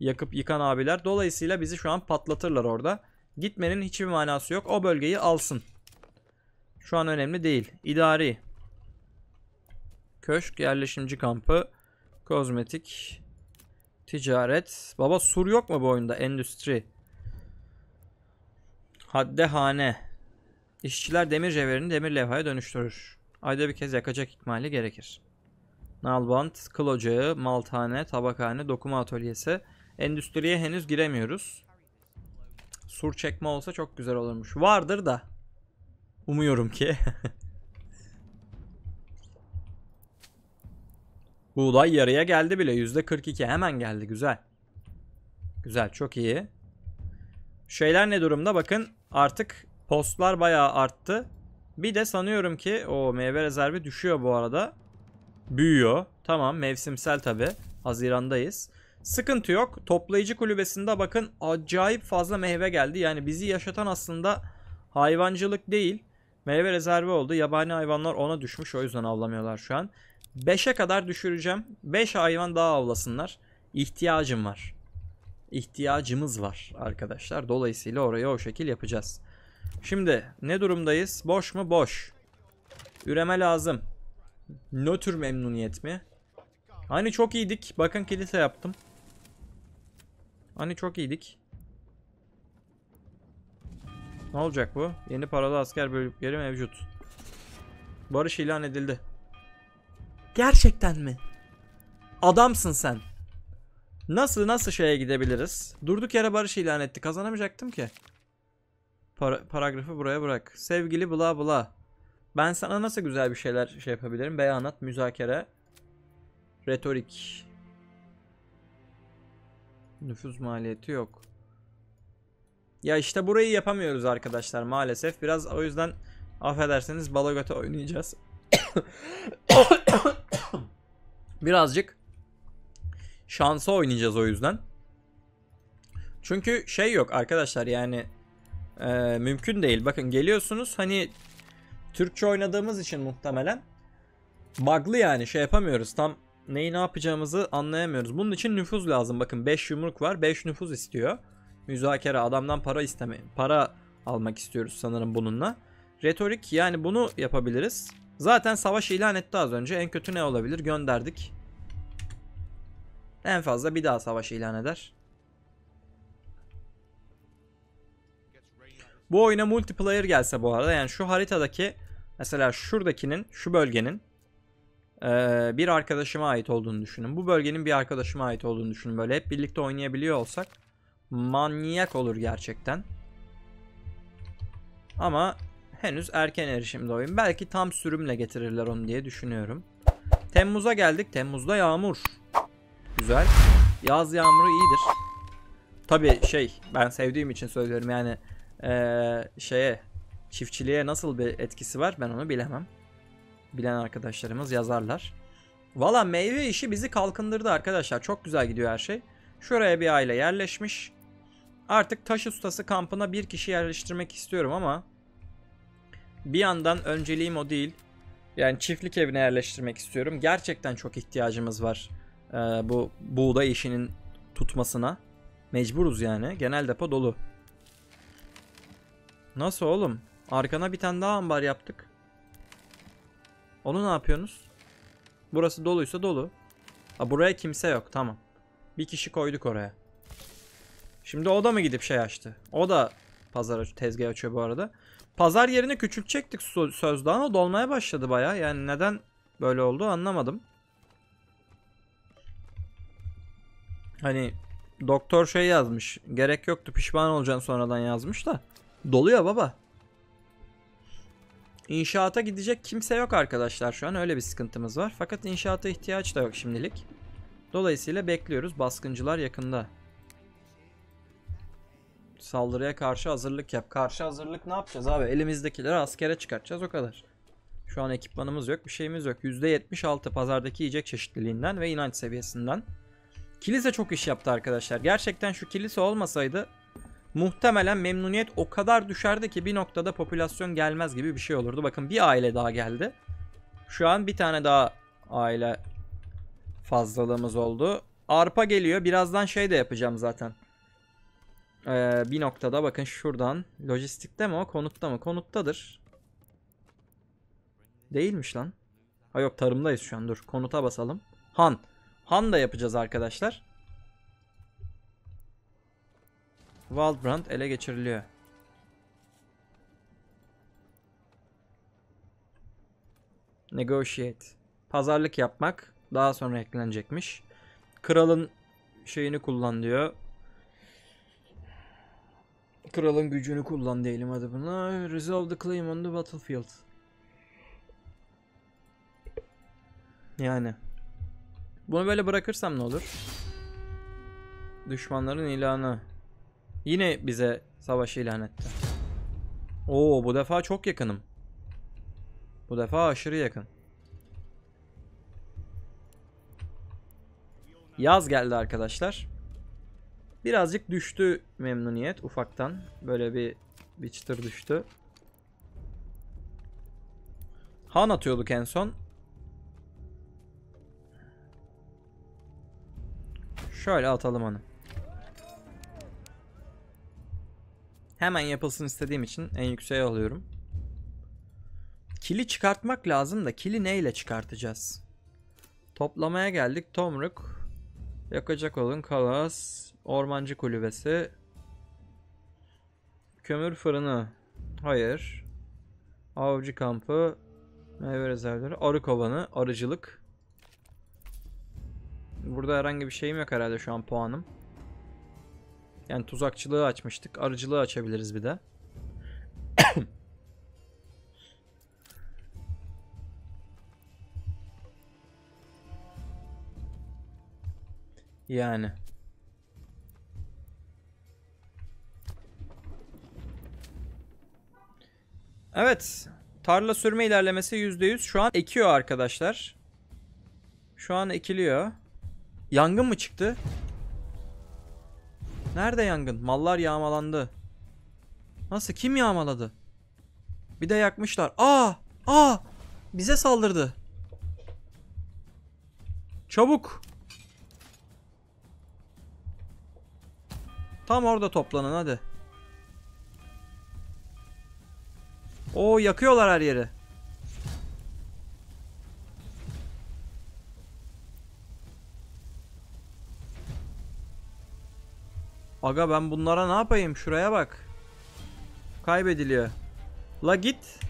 Yakıp yıkan abiler. Dolayısıyla bizi şu an patlatırlar orada. Gitmenin hiçbir manası yok. O bölgeyi alsın. Şu an önemli değil. İdari. Köşk, yerleşimci kampı, kozmetik, ticaret. Baba sur yok mu bu oyunda? Endüstri. Haddehane. İşçiler demir cevherini demir levhaya dönüştürür. Ayda bir kez yakacak ikmali gerekir. Nalbant, kıl ocağı, maltane, tabakhane, dokuma atölyesi. Endüstriye henüz giremiyoruz. Sur çekme olsa çok güzel olurmuş. Vardır da. Umuyorum ki. [laughs] Buğday yarıya geldi bile. %42 hemen geldi. Güzel. Güzel çok iyi. Şeyler ne durumda? Bakın artık postlar bayağı arttı. Bir de sanıyorum ki o meyve rezervi düşüyor bu arada. Büyüyor. Tamam mevsimsel tabi. Hazirandayız. Sıkıntı yok. Toplayıcı kulübesinde bakın acayip fazla meyve geldi. Yani bizi yaşatan aslında hayvancılık değil. Meyve rezervi oldu. Yabani hayvanlar ona düşmüş. O yüzden avlamıyorlar şu an. 5'e kadar düşüreceğim. 5 hayvan daha avlasınlar. İhtiyacım var. İhtiyacımız var arkadaşlar. Dolayısıyla orayı o şekil yapacağız. Şimdi ne durumdayız? Boş mu? Boş. Üreme lazım. Nötr memnuniyet mi? Hani çok iyiydik. Bakın kilise yaptım. Hani çok iyiydik. Ne olacak bu? Yeni paralı asker bölükleri mevcut. Barış ilan edildi. Gerçekten mi? Adamsın sen. Nasıl nasıl şeye gidebiliriz? Durduk yere barış ilan etti. Kazanamayacaktım ki. Para, paragrafı buraya bırak. Sevgili bla bla. Ben sana nasıl güzel bir şeyler şey yapabilirim? Beyanat, müzakere, retorik. Nüfuz maliyeti yok. Ya işte burayı yapamıyoruz arkadaşlar maalesef. Biraz o yüzden affederseniz balagata oynayacağız. Birazcık şansa oynayacağız o yüzden. Çünkü şey yok arkadaşlar yani e, mümkün değil. Bakın geliyorsunuz hani Türkçe oynadığımız için muhtemelen bug'lı yani şey yapamıyoruz. Tam neyi ne yapacağımızı anlayamıyoruz. Bunun için nüfuz lazım. Bakın 5 yumruk var. 5 nüfuz istiyor. Müzakere adamdan para isteme. Para almak istiyoruz sanırım bununla. Retorik yani bunu yapabiliriz. Zaten savaş ilan etti az önce. En kötü ne olabilir? Gönderdik. En fazla bir daha savaş ilan eder. Bu oyuna multiplayer gelse bu arada yani şu haritadaki mesela şuradakinin şu bölgenin eee, bir arkadaşıma ait olduğunu düşünün. Bu bölgenin bir arkadaşıma ait olduğunu düşünün. Böyle hep birlikte oynayabiliyor olsak manyak olur gerçekten. Ama henüz erken erişimde oyun. Belki tam sürümle getirirler onu diye düşünüyorum. Temmuz'a geldik. Temmuz'da yağmur. Güzel. Yaz yağmuru iyidir. Tabii şey ben sevdiğim için söylüyorum yani eee, şeye çiftçiliğe nasıl bir etkisi var ben onu bilemem. Bilen arkadaşlarımız yazarlar. Valla meyve işi bizi kalkındırdı arkadaşlar. Çok güzel gidiyor her şey. Şuraya bir aile yerleşmiş. Artık taş ustası kampına bir kişi yerleştirmek istiyorum ama bir yandan önceliğim o değil. Yani çiftlik evine yerleştirmek istiyorum. Gerçekten çok ihtiyacımız var ee, bu buğday işinin tutmasına. Mecburuz yani. Genel depo dolu. Nasıl oğlum? Arkana bir tane daha ambar yaptık. Onu ne yapıyorsunuz? Burası doluysa dolu. Ha buraya kimse yok tamam. Bir kişi koyduk oraya. Şimdi o da mı gidip şey açtı? O da pazar tezgah açıyor bu arada. Pazar yerini küçültecektik sö- sözde ama dolmaya başladı baya. Yani neden böyle oldu anlamadım. Hani doktor şey yazmış. Gerek yoktu pişman olacaksın sonradan yazmış da. Doluyor baba. İnşaata gidecek kimse yok arkadaşlar şu an öyle bir sıkıntımız var. Fakat inşaata ihtiyaç da yok şimdilik. Dolayısıyla bekliyoruz. Baskıncılar yakında. Saldırıya karşı hazırlık yap. Karşı hazırlık ne yapacağız abi? Elimizdekileri askere çıkartacağız o kadar. Şu an ekipmanımız yok, bir şeyimiz yok. %76 pazardaki yiyecek çeşitliliğinden ve inanç seviyesinden. Kilise çok iş yaptı arkadaşlar. Gerçekten şu kilise olmasaydı muhtemelen memnuniyet o kadar düşerdi ki bir noktada popülasyon gelmez gibi bir şey olurdu. Bakın bir aile daha geldi. Şu an bir tane daha aile fazlalığımız oldu. Arpa geliyor. Birazdan şey de yapacağım zaten. Ee, bir noktada bakın şuradan. Lojistikte mi o? Konutta mı? Konuttadır. Değilmiş lan. Ha yok tarımdayız şu an. Dur konuta basalım. Han. Han da yapacağız arkadaşlar. Waldbrand ele geçiriliyor. Negotiate. Pazarlık yapmak daha sonra eklenecekmiş. Kralın şeyini kullan diyor. Kralın gücünü kullan diyelim hadi buna. Resolve the claim on the battlefield. Yani. Bunu böyle bırakırsam ne olur? Düşmanların ilanı. Yine bize savaş ilan etti. Oo bu defa çok yakınım. Bu defa aşırı yakın. Yaz geldi arkadaşlar. Birazcık düştü memnuniyet ufaktan. Böyle bir bir çıtır düştü. Han atıyorduk en son. Şöyle atalım onu. Hemen yapılsın istediğim için en yükseğe alıyorum. Kili çıkartmak lazım da kili neyle çıkartacağız? Toplamaya geldik. Tomruk. Yakacak olun. Kalas. Ormancı kulübesi. Kömür fırını. Hayır. Avcı kampı. Meyve rezervleri. Arı kovanı. Arıcılık. Burada herhangi bir şeyim yok herhalde şu an puanım. Yani tuzakçılığı açmıştık. Arıcılığı açabiliriz bir de. Yani. Evet. Tarla sürme ilerlemesi %100. Şu an ekiyor arkadaşlar. Şu an ekiliyor. Yangın mı çıktı? Nerede yangın? Mallar yağmalandı. Nasıl? Kim yağmaladı? Bir de yakmışlar. Aa! Aa! Bize saldırdı. Çabuk. Tam orada toplanın hadi. Oo yakıyorlar her yeri. Aga ben bunlara ne yapayım? Şuraya bak. Kaybediliyor. La git.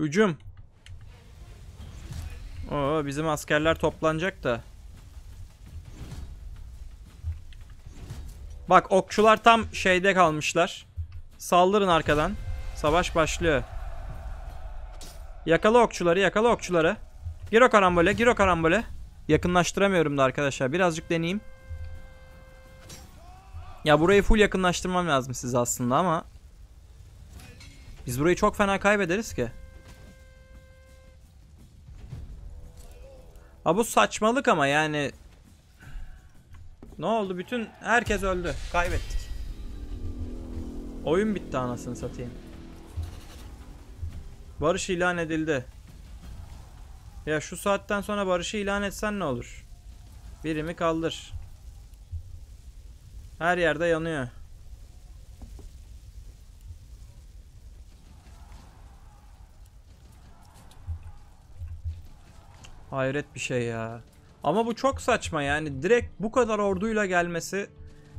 Hücum. Oo bizim askerler toplanacak da. Bak okçular tam şeyde kalmışlar. Saldırın arkadan. Savaş başlıyor. Yakala okçuları, yakala okçuları. Gir o karambole, gir karambole. Yakınlaştıramıyorum da arkadaşlar. Birazcık deneyeyim. Ya burayı full yakınlaştırmam lazım size aslında ama. Biz burayı çok fena kaybederiz ki. Ha bu saçmalık ama yani. Ne oldu? Bütün herkes öldü. Kaybettik. Oyun bitti anasını satayım. Barış ilan edildi. Ya şu saatten sonra barışı ilan etsen ne olur? Birimi kaldır. Her yerde yanıyor. Hayret bir şey ya. Ama bu çok saçma yani direkt bu kadar orduyla gelmesi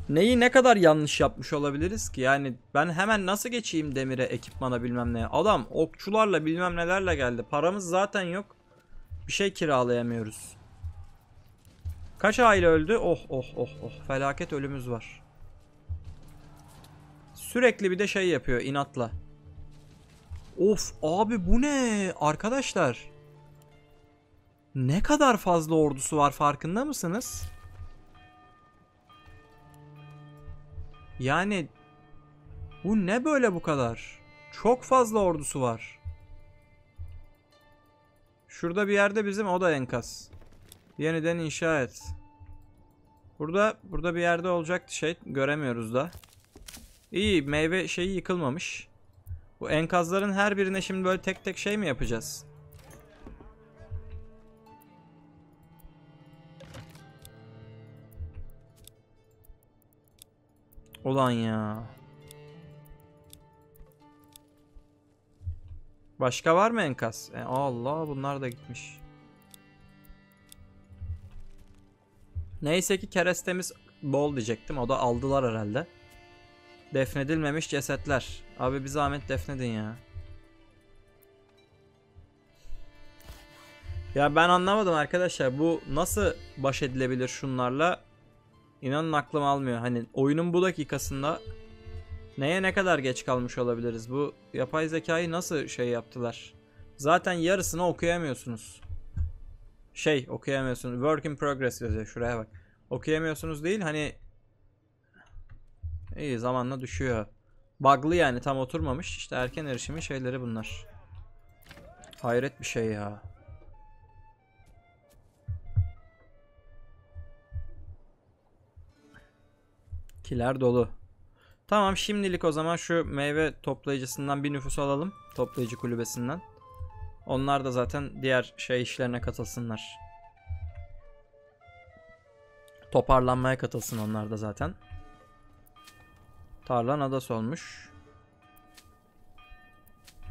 neyi ne kadar yanlış yapmış olabiliriz ki? Yani ben hemen nasıl geçeyim demire, ekipmana bilmem ne. Adam okçularla bilmem nelerle geldi. Paramız zaten yok. Bir şey kiralayamıyoruz. Kaç aile öldü? Oh oh oh oh. Felaket ölümümüz var. Sürekli bir de şey yapıyor inatla. Of abi bu ne? Arkadaşlar. Ne kadar fazla ordusu var farkında mısınız? Yani bu ne böyle bu kadar? Çok fazla ordusu var. Şurada bir yerde bizim o da enkaz. Yeniden inşa et. Burada burada bir yerde olacak şey göremiyoruz da. İyi meyve şeyi yıkılmamış. Bu enkazların her birine şimdi böyle tek tek şey mi yapacağız? Ulan ya. Başka var mı enkaz? E, Allah bunlar da gitmiş. Neyse ki kerestemiz bol diyecektim. O da aldılar herhalde. Defnedilmemiş cesetler. Abi bir zahmet defnedin ya. Ya ben anlamadım arkadaşlar. Bu nasıl baş edilebilir şunlarla? İnanın aklım almıyor. Hani oyunun bu dakikasında neye ne kadar geç kalmış olabiliriz? Bu yapay zekayı nasıl şey yaptılar? Zaten yarısını okuyamıyorsunuz. Şey okuyamıyorsunuz. Work in progress yazıyor. Şuraya bak. Okuyamıyorsunuz değil hani iyi zamanla düşüyor. Bug'lı yani tam oturmamış. İşte erken erişimi şeyleri bunlar. Hayret bir şey ya. Kiler dolu. Tamam şimdilik o zaman şu meyve toplayıcısından bir nüfus alalım. Toplayıcı kulübesinden. Onlar da zaten diğer şey işlerine katılsınlar. Toparlanmaya katılsın onlar da zaten. Tarlan adası olmuş.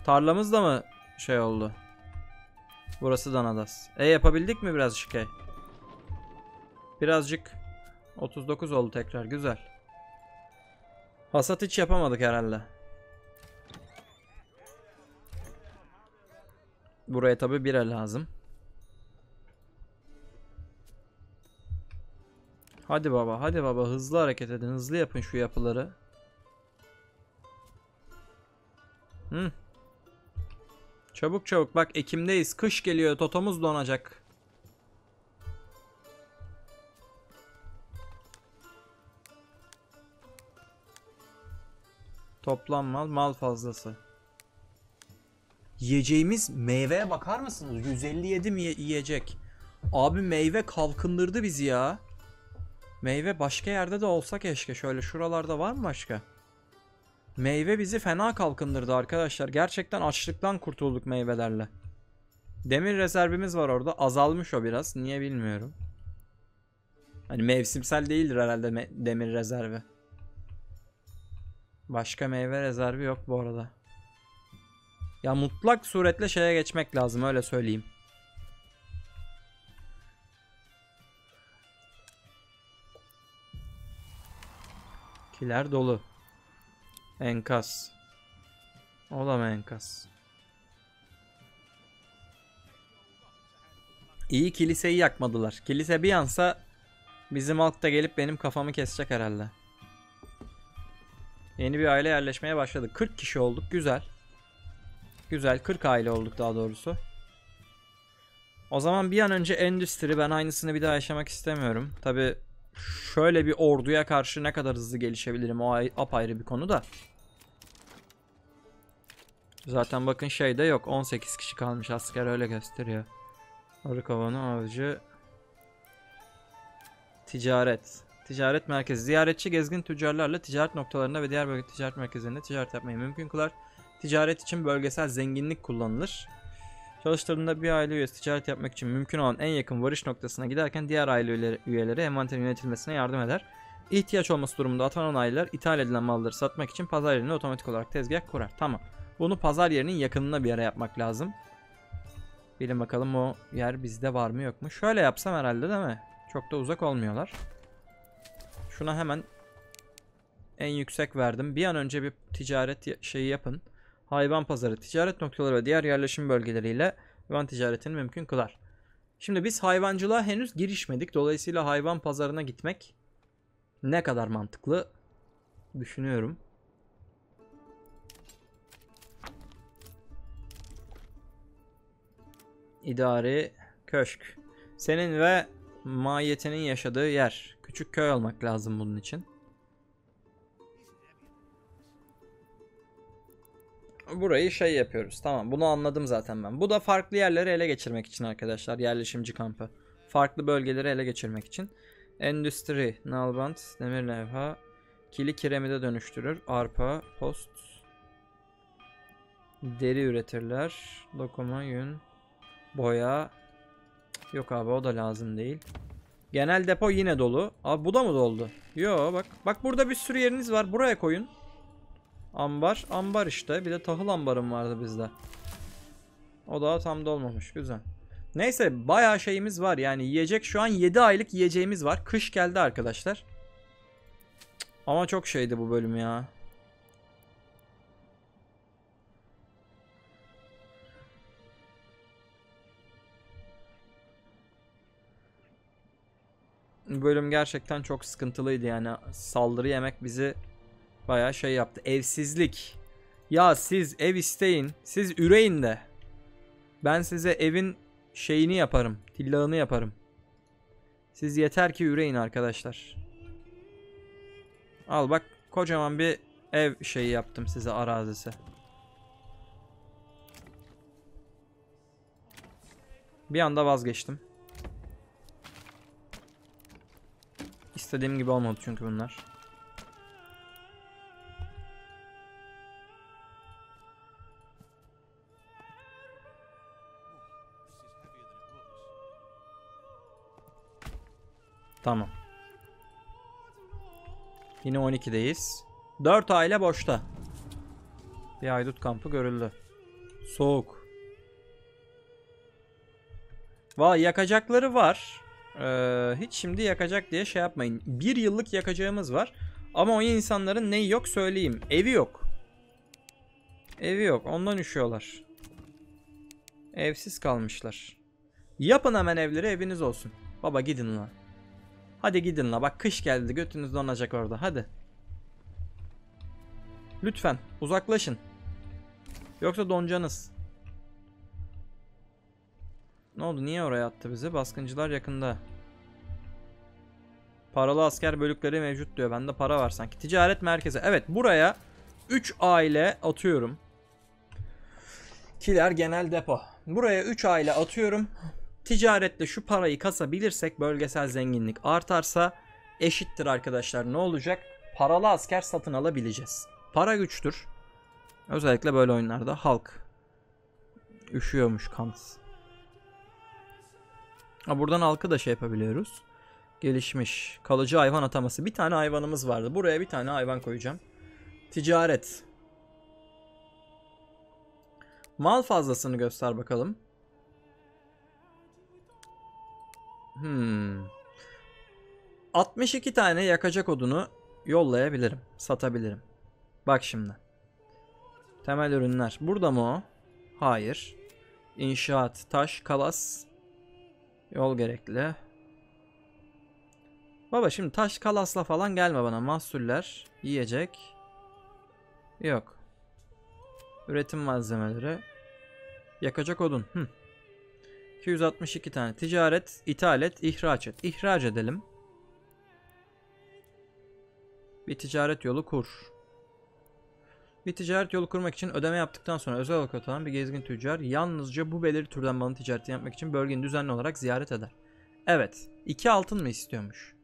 Tarlamız da mı şey oldu? Burası da adas. E yapabildik mi birazcık e? Birazcık 39 oldu tekrar güzel. Hasat hiç yapamadık herhalde. Buraya tabi bire lazım. Hadi baba, hadi baba hızlı hareket edin, hızlı yapın şu yapıları. Hı. Çabuk çabuk bak Ekim'deyiz. Kış geliyor. Totomuz donacak. Toplam mal, mal fazlası. Yiyeceğimiz meyveye bakar mısınız? 157 mi ye- yiyecek? Abi meyve kalkındırdı bizi ya. Meyve başka yerde de olsa keşke. Şöyle şuralarda var mı başka? Meyve bizi fena kalkındırdı arkadaşlar. Gerçekten açlıktan kurtulduk meyvelerle. Demir rezervimiz var orada. Azalmış o biraz. Niye bilmiyorum. Hani mevsimsel değildir herhalde demir rezervi. Başka meyve rezervi yok bu arada. Ya mutlak suretle şeye geçmek lazım öyle söyleyeyim. Kiler dolu. Enkaz. O da mı enkaz? İyi kiliseyi yakmadılar. Kilise bir yansa bizim halk da gelip benim kafamı kesecek herhalde. Yeni bir aile yerleşmeye başladı. 40 kişi olduk. Güzel. Güzel. 40 aile olduk daha doğrusu. O zaman bir an önce endüstri ben aynısını bir daha yaşamak istemiyorum. Tabi şöyle bir orduya karşı ne kadar hızlı gelişebilirim o ay- apayrı bir konu da. Zaten bakın şeyde yok 18 kişi kalmış asker öyle gösteriyor. Arı kovanı avcı ticaret. Ticaret merkezi. Ziyaretçi gezgin tüccarlarla ticaret noktalarında ve diğer bölge ticaret merkezlerinde ticaret yapmayı mümkün kılar. Ticaret için bölgesel zenginlik kullanılır. Çalıştırdığında bir aile üyesi ticaret yapmak için mümkün olan en yakın varış noktasına giderken diğer aile üyeleri, üyeleri envanterin yönetilmesine yardım eder. İhtiyaç olması durumunda atanan aileler ithal edilen malları satmak için pazar yerine otomatik olarak tezgah kurar. Tamam. Bunu pazar yerinin yakınına bir yere yapmak lazım. Bilin bakalım o yer bizde var mı yok mu? Şöyle yapsam herhalde değil mi? Çok da uzak olmuyorlar. Şuna hemen en yüksek verdim. Bir an önce bir ticaret şeyi yapın. Hayvan pazarı, ticaret noktaları ve diğer yerleşim bölgeleriyle hayvan ticaretini mümkün kılar. Şimdi biz hayvancılığa henüz girişmedik. Dolayısıyla hayvan pazarına gitmek ne kadar mantıklı düşünüyorum. İdari köşk. Senin ve mahiyetinin yaşadığı yer. Küçük köy olmak lazım bunun için. Burayı şey yapıyoruz. Tamam bunu anladım zaten ben. Bu da farklı yerleri ele geçirmek için arkadaşlar. Yerleşimci kampı. Farklı bölgeleri ele geçirmek için. Endüstri, nalbant, demir levha, kili kiremide dönüştürür. Arpa, post, deri üretirler. Dokuma, yün, boya. Yok abi o da lazım değil. Genel depo yine dolu. Abi bu da mı doldu? Yo bak. Bak burada bir sürü yeriniz var. Buraya koyun. Ambar. Ambar işte. Bir de tahıl ambarım vardı bizde. O da tam dolmamış. Güzel. Neyse bayağı şeyimiz var. Yani yiyecek şu an 7 aylık yiyeceğimiz var. Kış geldi arkadaşlar. Ama çok şeydi bu bölüm ya. Bölüm gerçekten çok sıkıntılıydı yani. Saldırı yemek bizi bayağı şey yaptı. Evsizlik. Ya siz ev isteyin. Siz üreyin de. Ben size evin şeyini yaparım. Tillağını yaparım. Siz yeter ki üreyin arkadaşlar. Al bak kocaman bir ev şeyi yaptım size arazisi. Bir anda vazgeçtim. İstediğim gibi olmadı çünkü bunlar. Tamam. Yine 12'deyiz. 4 aile boşta. Bir haydut kampı görüldü. Soğuk. Vay yakacakları var. Ee, hiç şimdi yakacak diye şey yapmayın. Bir yıllık yakacağımız var. Ama o insanların neyi yok söyleyeyim. Evi yok. Evi yok. Ondan üşüyorlar. Evsiz kalmışlar. Yapın hemen evleri eviniz olsun. Baba gidin lan. Hadi gidin la. Bak kış geldi. Götünüz donacak orada. Hadi. Lütfen uzaklaşın. Yoksa doncanız. Ne oldu? Niye oraya attı bizi? Baskıncılar yakında. Paralı asker bölükleri mevcut diyor. Bende para var sanki. Ticaret merkezi. Evet buraya 3 aile atıyorum. Kiler genel depo. Buraya 3 aile atıyorum. Ticaretle şu parayı kasabilirsek bölgesel zenginlik artarsa eşittir arkadaşlar. Ne olacak? Paralı asker satın alabileceğiz. Para güçtür. Özellikle böyle oyunlarda halk üşüyormuş kans. Ha, buradan halkı da şey yapabiliyoruz. Gelişmiş. Kalıcı hayvan ataması. Bir tane hayvanımız vardı. Buraya bir tane hayvan koyacağım. Ticaret. Mal fazlasını göster bakalım. Hmm. 62 tane yakacak odunu yollayabilirim. Satabilirim. Bak şimdi. Temel ürünler. Burada mı o? Hayır. İnşaat, taş, kalas. Yol gerekli. Baba şimdi taş kalasla falan gelme bana. Mahsuller, yiyecek. Yok. Üretim malzemeleri. Yakacak odun. Hı. 262 tane. Ticaret, ithal et, ihraç et. İhraç edelim. Bir ticaret yolu kur. Bir ticaret yolu kurmak için ödeme yaptıktan sonra özel olarak atılan bir gezgin tüccar yalnızca bu belirli türden malın ticaretini yapmak için bölgeyi düzenli olarak ziyaret eder. Evet. iki altın mı istiyormuş?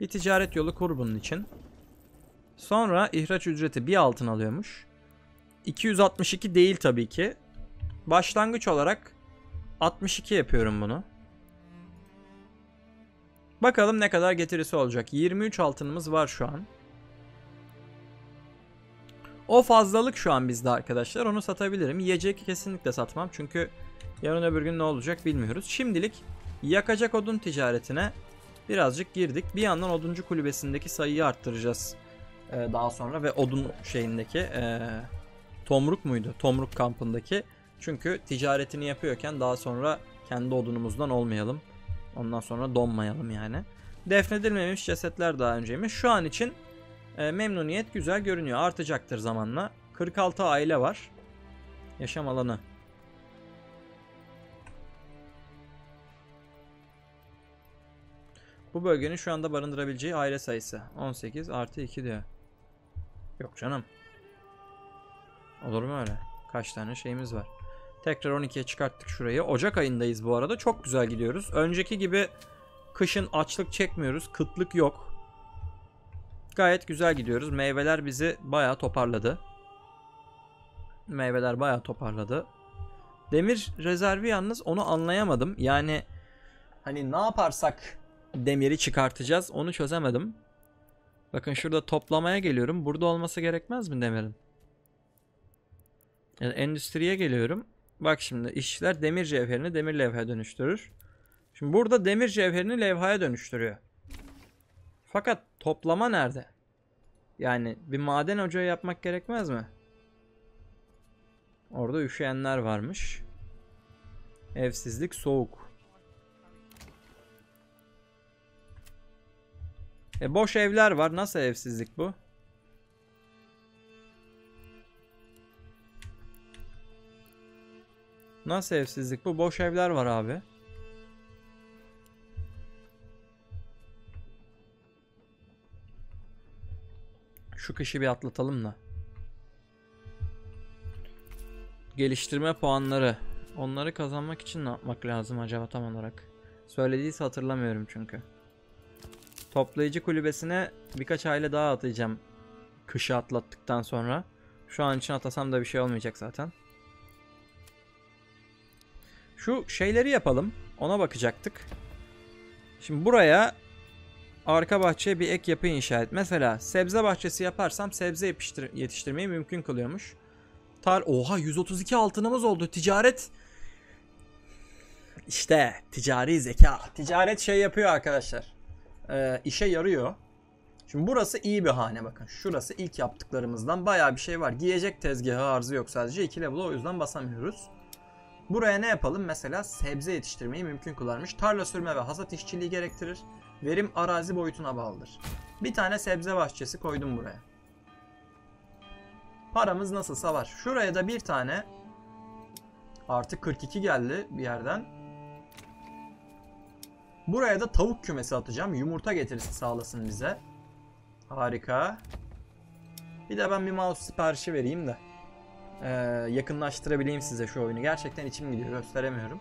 Bir ticaret yolu kur bunun için. Sonra ihraç ücreti bir altın alıyormuş. 262 değil tabii ki. Başlangıç olarak 62 yapıyorum bunu. Bakalım ne kadar getirisi olacak. 23 altınımız var şu an. O fazlalık şu an bizde arkadaşlar. Onu satabilirim. Yiyecek kesinlikle satmam. Çünkü yarın öbür gün ne olacak bilmiyoruz. Şimdilik yakacak odun ticaretine birazcık girdik. Bir yandan oduncu kulübesindeki sayıyı arttıracağız. Ee, daha sonra ve odun şeyindeki ee, Tomruk muydu? Tomruk kampındaki. Çünkü ticaretini yapıyorken daha sonra kendi odunumuzdan olmayalım. Ondan sonra donmayalım yani. Defnedilmemiş cesetler daha önceymiş. Şu an için e, memnuniyet güzel görünüyor. Artacaktır zamanla. 46 aile var. Yaşam alanı. Bu bölgenin şu anda barındırabileceği aile sayısı 18 artı 2 diyor. Yok canım. Olur mu öyle? Kaç tane şeyimiz var. Tekrar 12'ye çıkarttık şurayı. Ocak ayındayız bu arada. Çok güzel gidiyoruz. Önceki gibi kışın açlık çekmiyoruz. Kıtlık yok. Gayet güzel gidiyoruz. Meyveler bizi bayağı toparladı. Meyveler bayağı toparladı. Demir rezervi yalnız onu anlayamadım. Yani hani ne yaparsak demiri çıkartacağız onu çözemedim. Bakın şurada toplamaya geliyorum. Burada olması gerekmez mi demirin? Yani endüstriye geliyorum. Bak şimdi işçiler demir cevherini demir levhaya dönüştürür. Şimdi burada demir cevherini levhaya dönüştürüyor. Fakat toplama nerede? Yani bir maden ocağı yapmak gerekmez mi? Orada üşüyenler varmış. Evsizlik soğuk. E boş evler var. Nasıl evsizlik bu? Nasıl evsizlik bu? Boş evler var abi. Şu kışı bir atlatalım da. Geliştirme puanları. Onları kazanmak için ne yapmak lazım acaba tam olarak? Söylediyse hatırlamıyorum çünkü. Toplayıcı kulübesine birkaç aile daha atacağım. Kışı atlattıktan sonra. Şu an için atasam da bir şey olmayacak zaten. Şu şeyleri yapalım. Ona bakacaktık. Şimdi buraya arka bahçeye bir ek yapı inşa et. Mesela sebze bahçesi yaparsam sebze yetiştir yetiştirmeyi mümkün kılıyormuş. Tar Oha 132 altınımız oldu. Ticaret işte ticari zeka. Ticaret şey yapıyor arkadaşlar. Ee, işe yarıyor. Şimdi burası iyi bir hane bakın. Şurası ilk yaptıklarımızdan bayağı bir şey var. Giyecek tezgahı arzı yok sadece. 2 level o yüzden basamıyoruz. Buraya ne yapalım? Mesela sebze yetiştirmeyi mümkün kılarmış. Tarla sürme ve hasat işçiliği gerektirir. Verim arazi boyutuna bağlıdır. Bir tane sebze bahçesi koydum buraya. Paramız nasılsa var. Şuraya da bir tane artık 42 geldi bir yerden. Buraya da tavuk kümesi atacağım. Yumurta getirisi sağlasın bize. Harika. Bir de ben bir mouse siparişi vereyim de. Ee, yakınlaştırabileyim size şu oyunu. Gerçekten içim gidiyor gösteremiyorum.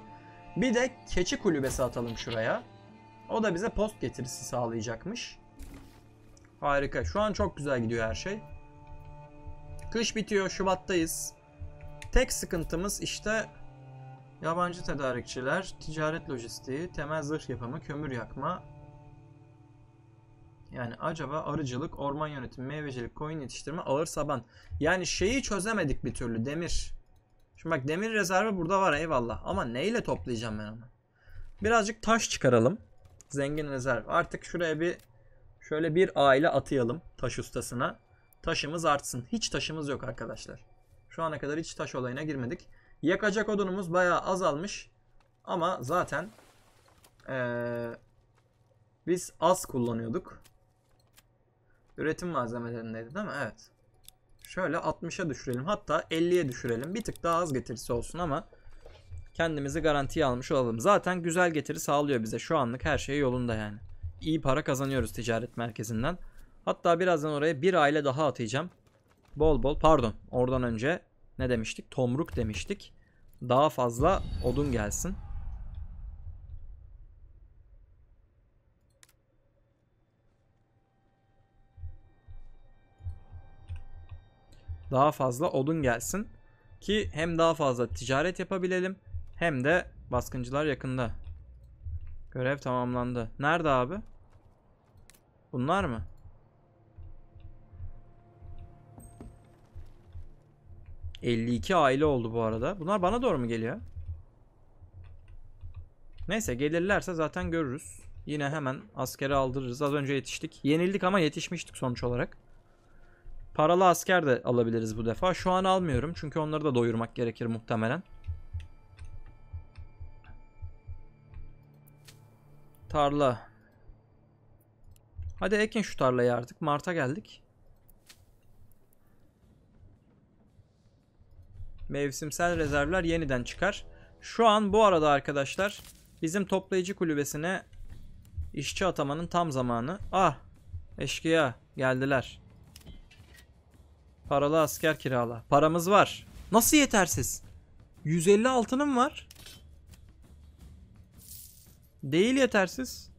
Bir de keçi kulübesi atalım şuraya. O da bize post getirisi sağlayacakmış. Harika. Şu an çok güzel gidiyor her şey. Kış bitiyor. Şubat'tayız. Tek sıkıntımız işte yabancı tedarikçiler, ticaret lojistiği, temel zırh yapımı, kömür yakma. Yani acaba arıcılık, orman yönetimi, meyvecilik, koyun yetiştirme, ağır saban. Yani şeyi çözemedik bir türlü demir. Şimdi bak demir rezervi burada var eyvallah. Ama neyle toplayacağım ben onu? Birazcık taş çıkaralım. Zengin rezerv. Artık şuraya bir şöyle bir aile atayalım taş ustasına. Taşımız artsın. Hiç taşımız yok arkadaşlar. Şu ana kadar hiç taş olayına girmedik. Yakacak odunumuz bayağı azalmış. Ama zaten ee, biz az kullanıyorduk. Üretim malzemelerindeydi değil mi? Evet. Şöyle 60'a düşürelim. Hatta 50'ye düşürelim. Bir tık daha az getirisi olsun ama kendimizi garantiye almış olalım. Zaten güzel getiri sağlıyor bize. Şu anlık her şey yolunda yani. İyi para kazanıyoruz ticaret merkezinden. Hatta birazdan oraya bir aile daha atacağım. Bol bol pardon oradan önce ne demiştik? Tomruk demiştik. Daha fazla odun gelsin. Daha fazla odun gelsin. Ki hem daha fazla ticaret yapabilelim hem de baskıncılar yakında. Görev tamamlandı. Nerede abi? Bunlar mı? ...52 aile oldu bu arada. Bunlar bana doğru mu geliyor? Neyse gelirlerse zaten görürüz. Yine hemen askere aldırırız. Az önce yetiştik. Yenildik ama yetişmiştik sonuç olarak. Paralı asker de alabiliriz bu defa. Şu an almıyorum çünkü onları da doyurmak gerekir muhtemelen. Tarla. Hadi ekin şu tarlayı artık. Mart'a geldik. Mevsimsel rezervler yeniden çıkar. Şu an bu arada arkadaşlar bizim toplayıcı kulübesine işçi atamanın tam zamanı. Ah eşkıya geldiler. Paralı asker kirala. Paramız var. Nasıl yetersiz? 150 altınım var. Değil yetersiz.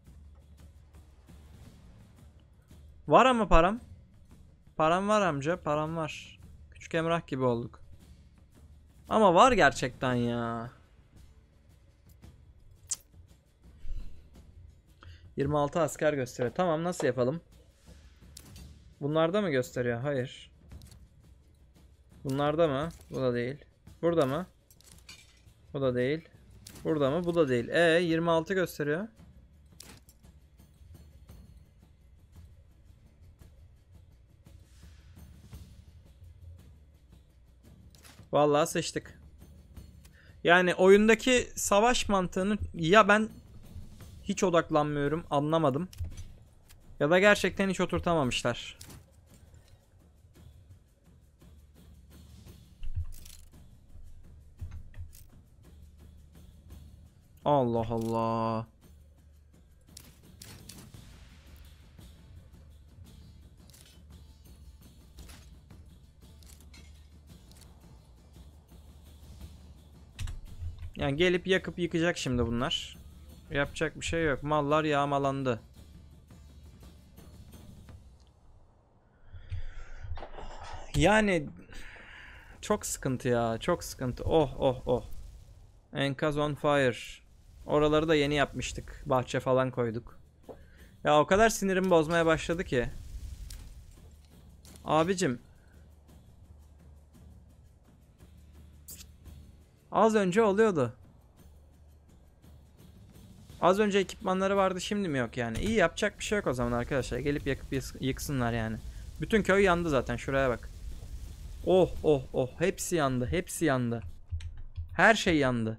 Var ama param. Param var amca. Param var. Küçük emrah gibi olduk. Ama var gerçekten ya. 26 asker gösteriyor. Tamam nasıl yapalım? Bunlarda mı gösteriyor? Hayır. Bunlarda mı? Bu da değil. Burada mı? Bu da değil. Burada mı? Bu da değil. E 26 gösteriyor. Vallahi seçtik. Yani oyundaki savaş mantığını ya ben hiç odaklanmıyorum, anlamadım. Ya da gerçekten hiç oturtamamışlar. Allah Allah. Yani gelip yakıp yıkacak şimdi bunlar. Yapacak bir şey yok. Mallar yağmalandı. Yani çok sıkıntı ya. Çok sıkıntı. Oh oh oh. Enkaz on fire. Oraları da yeni yapmıştık. Bahçe falan koyduk. Ya o kadar sinirim bozmaya başladı ki. Abicim. Az önce oluyordu. Az önce ekipmanları vardı şimdi mi yok yani. İyi yapacak bir şey yok o zaman arkadaşlar. Gelip yakıp yıksınlar yani. Bütün köy yandı zaten şuraya bak. Oh oh oh hepsi yandı hepsi yandı. Her şey yandı.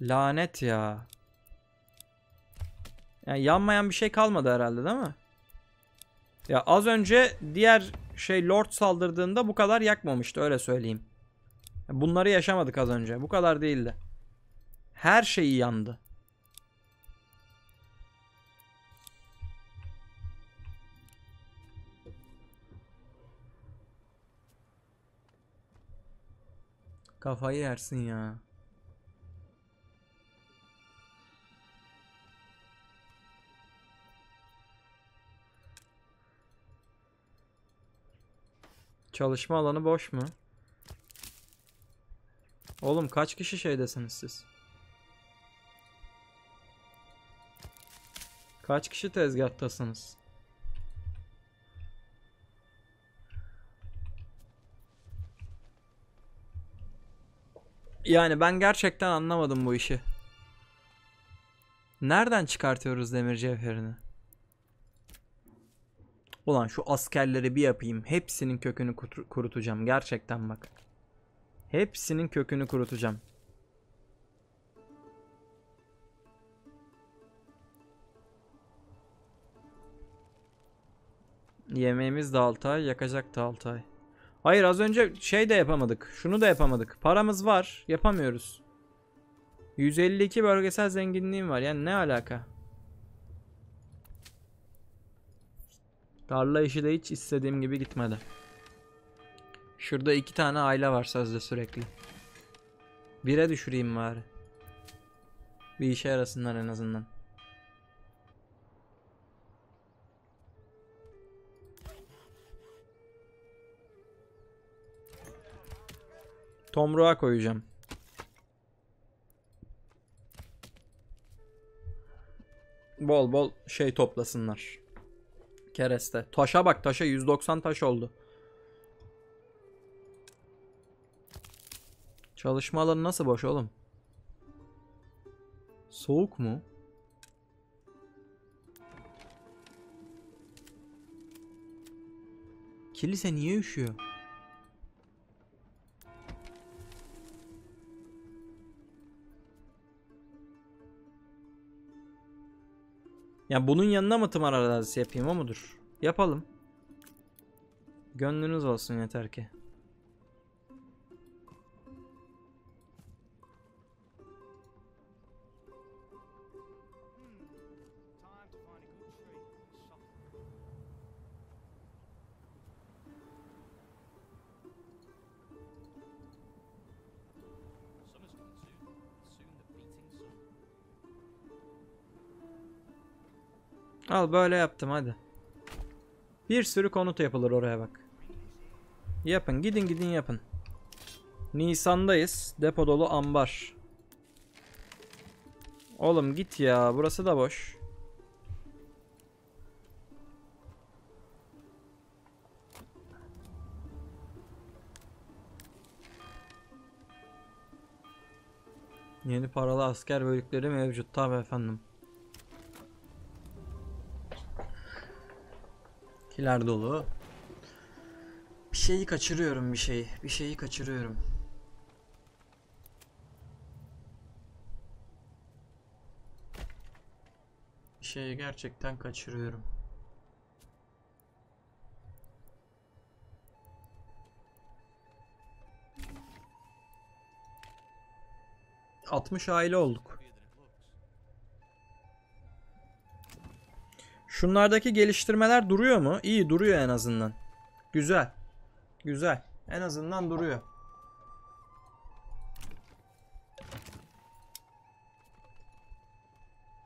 Lanet ya. Yani yanmayan bir şey kalmadı herhalde değil mi? Ya az önce diğer şey Lord saldırdığında bu kadar yakmamıştı öyle söyleyeyim. Bunları yaşamadık az önce. Bu kadar değildi. Her şeyi yandı. Kafayı yersin ya. Çalışma alanı boş mu? Oğlum kaç kişi şeydesiniz siz? Kaç kişi tezgahtasınız? Yani ben gerçekten anlamadım bu işi. Nereden çıkartıyoruz demir cevherini? Ulan şu askerleri bir yapayım. Hepsinin kökünü kurutacağım. Gerçekten bak. Hepsinin kökünü kurutacağım. Yemeğimiz de 6 ay, yakacak da 6 ay. Hayır az önce şey de yapamadık. Şunu da yapamadık. Paramız var, yapamıyoruz. 152 bölgesel zenginliğim var. Yani ne alaka? Tarla işi de hiç istediğim gibi gitmedi. Şurada iki tane aile var sözde sürekli. Bire düşüreyim bari. Bir işe yarasınlar en azından. Tomruğa koyacağım. Bol bol şey toplasınlar. Kereste. Taşa bak taşa 190 taş oldu. Çalışma alanı nasıl boş oğlum? Soğuk mu? Kilise niye üşüyor? Ya bunun yanına mı tımar arazisi yapayım o mudur? Yapalım. Gönlünüz olsun yeter ki. Al böyle yaptım hadi. Bir sürü konut yapılır oraya bak. Yapın gidin gidin yapın. Nisan'dayız. Depo dolu ambar. Oğlum git ya burası da boş. Yeni paralı asker bölükleri mevcut tabi efendim. Kiler dolu. Bir şeyi kaçırıyorum bir şeyi. Bir şeyi kaçırıyorum. Bir şeyi gerçekten kaçırıyorum. ...60 aile olduk. Şunlardaki geliştirmeler duruyor mu? İyi duruyor en azından. Güzel. Güzel. En azından duruyor.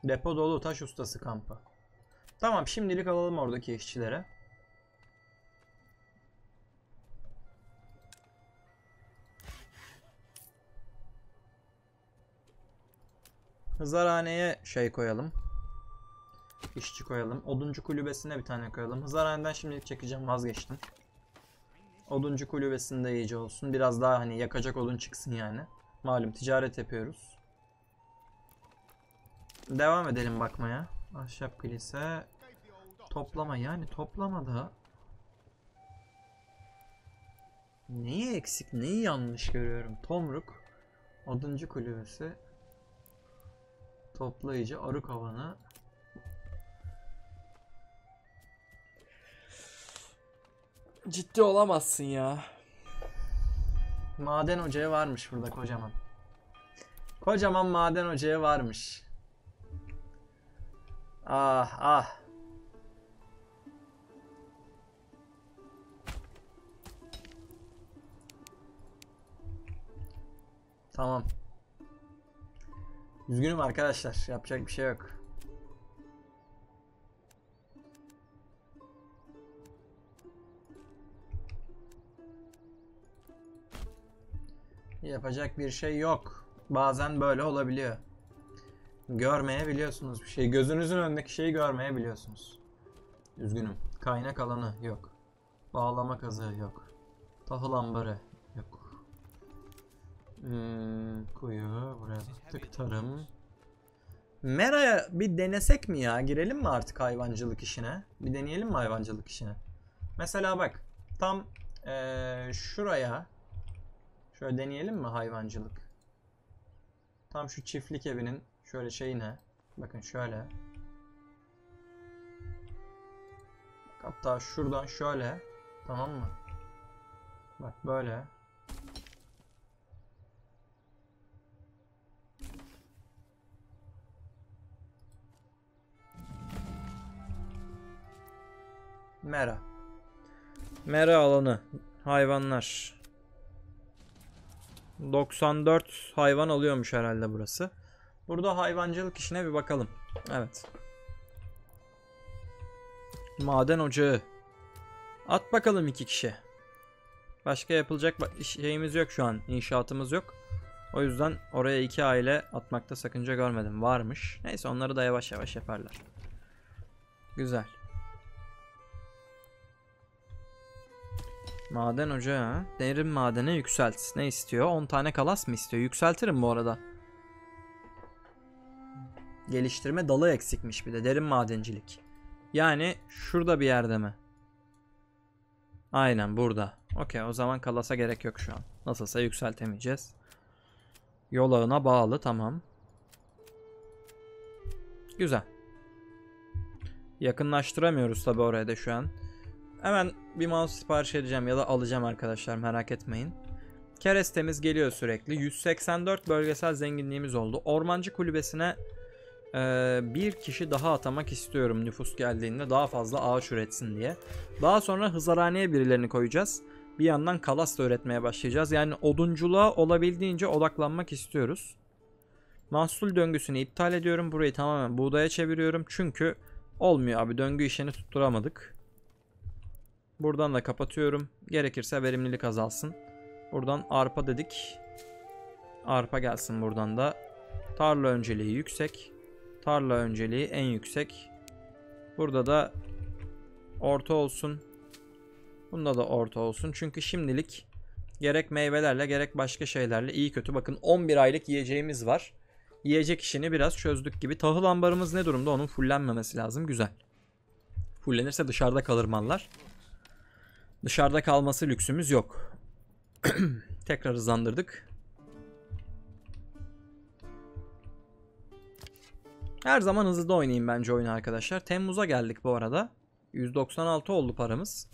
Depo dolu taş ustası kampı. Tamam şimdilik alalım oradaki işçilere. Hızarhaneye şey koyalım. İşçi koyalım. Oduncu kulübesine bir tane koyalım. Hızarhaneden şimdilik çekeceğim vazgeçtim. Oduncu kulübesinde iyice olsun. Biraz daha hani yakacak odun çıksın yani. Malum ticaret yapıyoruz. Devam edelim bakmaya. Ahşap kilise. Toplama yani toplama da. Neyi eksik neyi yanlış görüyorum. Tomruk. Oduncu kulübesi. Toplayıcı arı kovanı. Ciddi olamazsın ya. Maden ocağı varmış burada kocaman. Kocaman maden ocağı varmış. Ah ah. Tamam. Üzgünüm arkadaşlar. Yapacak bir şey yok. Yapacak bir şey yok. Bazen böyle olabiliyor. Görmeyebiliyorsunuz bir şey. Gözünüzün önündeki şeyi görmeyebiliyorsunuz. Üzgünüm. Kaynak alanı yok. Bağlama kazığı yok. Tahıl ambarı yok. Hmm, kuyu buraya baktık. Tarım. Mera'ya bir denesek mi ya? Girelim mi artık hayvancılık işine? Bir deneyelim mi hayvancılık işine? Mesela bak. Tam eee, şuraya Şöyle deneyelim mi hayvancılık? Tam şu çiftlik evinin şöyle şeyine. Bakın şöyle. Hatta şuradan şöyle. Tamam mı? Bak böyle. Mera. Mera alanı. Hayvanlar. 94 hayvan alıyormuş herhalde burası. Burada hayvancılık işine bir bakalım. Evet. Maden ocağı. At bakalım iki kişi. Başka yapılacak şeyimiz yok şu an. İnşaatımız yok. O yüzden oraya iki aile atmakta sakınca görmedim. Varmış. Neyse onları da yavaş yavaş yaparlar. Güzel. Maden ocağı. Derin madene yükselt. Ne istiyor? 10 tane kalas mı istiyor? Yükseltirim bu arada. Geliştirme dalı eksikmiş bir de. Derin madencilik. Yani şurada bir yerde mi? Aynen burada. Okey o zaman kalasa gerek yok şu an. Nasılsa yükseltemeyeceğiz. Yol ağına bağlı tamam. Güzel. Yakınlaştıramıyoruz tabi oraya da şu an. Hemen bir mouse sipariş edeceğim ya da alacağım arkadaşlar merak etmeyin. Kerestemiz geliyor sürekli. 184 bölgesel zenginliğimiz oldu. Ormancı kulübesine e, bir kişi daha atamak istiyorum nüfus geldiğinde daha fazla ağaç üretsin diye. Daha sonra hızarhaneye birilerini koyacağız. Bir yandan kalas da üretmeye başlayacağız. Yani odunculuğa olabildiğince odaklanmak istiyoruz. Mahsul döngüsünü iptal ediyorum. Burayı tamamen buğdaya çeviriyorum. Çünkü olmuyor abi döngü işini tutturamadık. Buradan da kapatıyorum. Gerekirse verimlilik azalsın. Buradan arpa dedik. Arpa gelsin buradan da. Tarla önceliği yüksek. Tarla önceliği en yüksek. Burada da orta olsun. Bunda da orta olsun. Çünkü şimdilik gerek meyvelerle gerek başka şeylerle iyi kötü. Bakın 11 aylık yiyeceğimiz var. Yiyecek işini biraz çözdük gibi. Tahıl ambarımız ne durumda? Onun fullenmemesi lazım. Güzel. Fullenirse dışarıda kalır mallar. Dışarıda kalması lüksümüz yok. [clears throat] Tekrar hızlandırdık. Her zaman hızlı da oynayayım bence oyunu arkadaşlar. Temmuz'a geldik bu arada. 196 oldu paramız.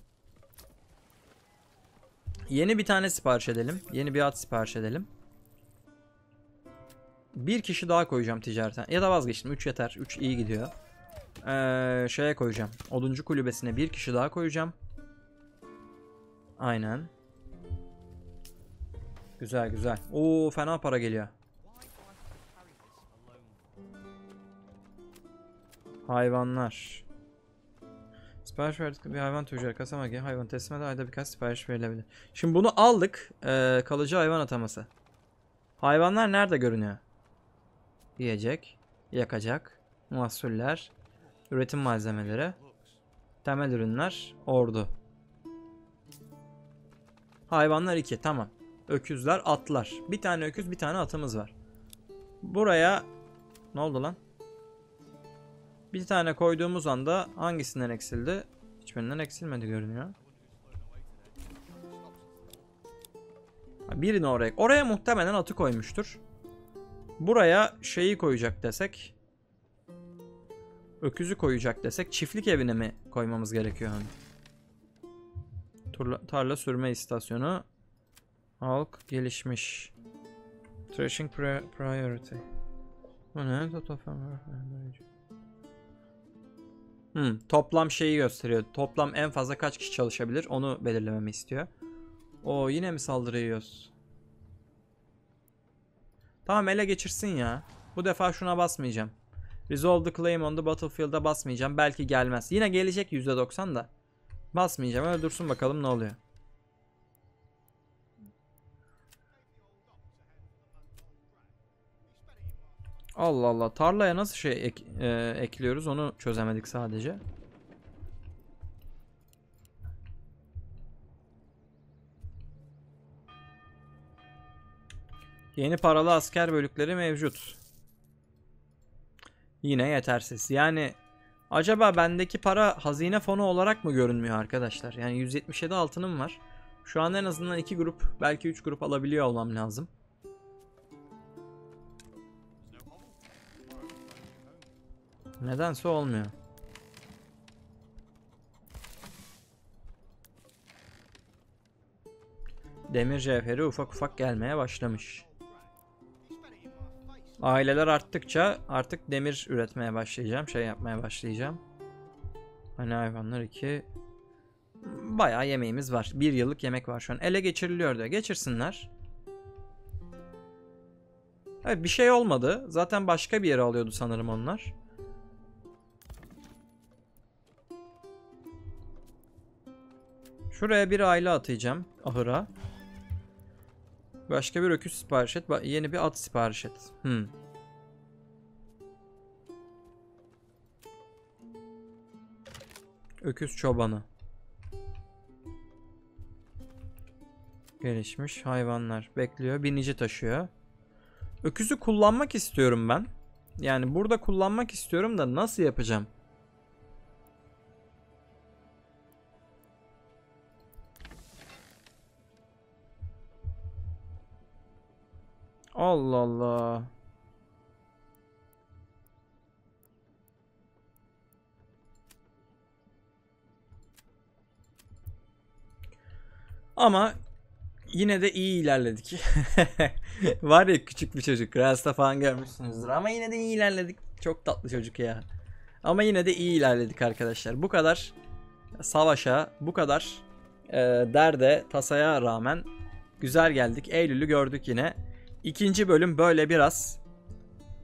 Yeni bir tane sipariş edelim. Yeni bir at sipariş edelim. Bir kişi daha koyacağım ticareten. Ya da vazgeçtim. 3 yeter. 3 iyi gidiyor. Ee, şeye koyacağım. Oduncu kulübesine bir kişi daha koyacağım. Aynen. Güzel güzel. Oo fena para geliyor. Hayvanlar. Sipariş verdik bir hayvan tüccarı kasama gibi hayvan teslim eder ayda birkaç sipariş verilebilir. Şimdi bunu aldık. Ee, kalıcı hayvan ataması. Hayvanlar nerede görünüyor? Yiyecek, yakacak, mahsuller, üretim malzemeleri, temel ürünler, ordu. Hayvanlar 2 tamam. Öküzler, atlar. Bir tane öküz, bir tane atımız var. Buraya ne oldu lan? Bir tane koyduğumuz anda hangisinden eksildi? Hiçbirinden eksilmedi görünüyor. Birini oraya. Oraya muhtemelen atı koymuştur. Buraya şeyi koyacak desek. Öküzü koyacak desek çiftlik evine mi koymamız gerekiyor? Hani? Turla, tarla sürme istasyonu. Halk gelişmiş. Threshing pri- priority. Bu ne? Hmm, toplam şeyi gösteriyor. Toplam en fazla kaç kişi çalışabilir onu belirlememi istiyor. O yine mi saldırı yiyoruz? Tamam ele geçirsin ya. Bu defa şuna basmayacağım. Resolve the claim on the battlefield'a basmayacağım. Belki gelmez. Yine gelecek %90 da. Basmayacağım. Öyle dursun bakalım ne oluyor. Allah Allah. Tarlaya nasıl şey ek- e, ekliyoruz onu çözemedik sadece. Yeni paralı asker bölükleri mevcut. Yine yetersiz. Yani acaba bendeki para hazine fonu olarak mı görünmüyor arkadaşlar? Yani 177 altınım var. Şu an en azından 2 grup belki 3 grup alabiliyor olmam lazım. Nedense olmuyor. Demir cevheri ufak ufak gelmeye başlamış. Aileler arttıkça artık demir üretmeye başlayacağım. Şey yapmaya başlayacağım. Hani hayvanlar 2. Bayağı yemeğimiz var. Bir yıllık yemek var şu an. Ele geçiriliyor da. Geçirsinler. Evet bir şey olmadı. Zaten başka bir yere alıyordu sanırım onlar. Şuraya bir aile atayacağım. Ahıra. Başka bir öküz sipariş et. Yeni bir at sipariş et. Hmm. Öküz çobanı. Gelişmiş hayvanlar. Bekliyor. Binici taşıyor. Öküzü kullanmak istiyorum ben. Yani burada kullanmak istiyorum da nasıl yapacağım? Allah Allah. Ama yine de iyi ilerledik. [laughs] Var ya küçük bir çocuk. Rasta falan görmüşsünüzdür. Ama yine de iyi ilerledik. Çok tatlı çocuk ya. Ama yine de iyi ilerledik arkadaşlar. Bu kadar savaşa, bu kadar e, derde, tasaya rağmen güzel geldik. Eylül'ü gördük yine. İkinci bölüm böyle biraz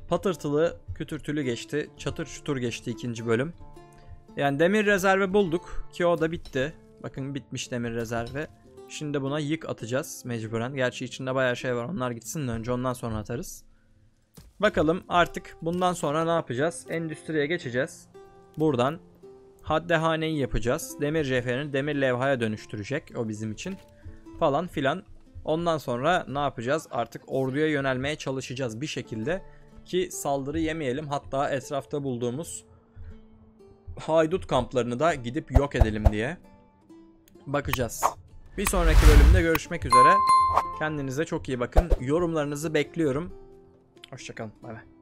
patırtılı, kütürtülü geçti. Çatır çutur geçti ikinci bölüm. Yani demir rezervi bulduk ki o da bitti. Bakın bitmiş demir rezervi. Şimdi buna yık atacağız mecburen. Gerçi içinde bayağı şey var. Onlar gitsin de önce ondan sonra atarız. Bakalım artık bundan sonra ne yapacağız? Endüstriye geçeceğiz. Buradan haddehaneyi yapacağız. Demir cevherini demir levhaya dönüştürecek o bizim için. Falan filan. Ondan sonra ne yapacağız? Artık orduya yönelmeye çalışacağız bir şekilde ki saldırı yemeyelim. Hatta etrafta bulduğumuz haydut kamplarını da gidip yok edelim diye bakacağız. Bir sonraki bölümde görüşmek üzere. Kendinize çok iyi bakın. Yorumlarınızı bekliyorum. Hoşçakalın. Bay bay.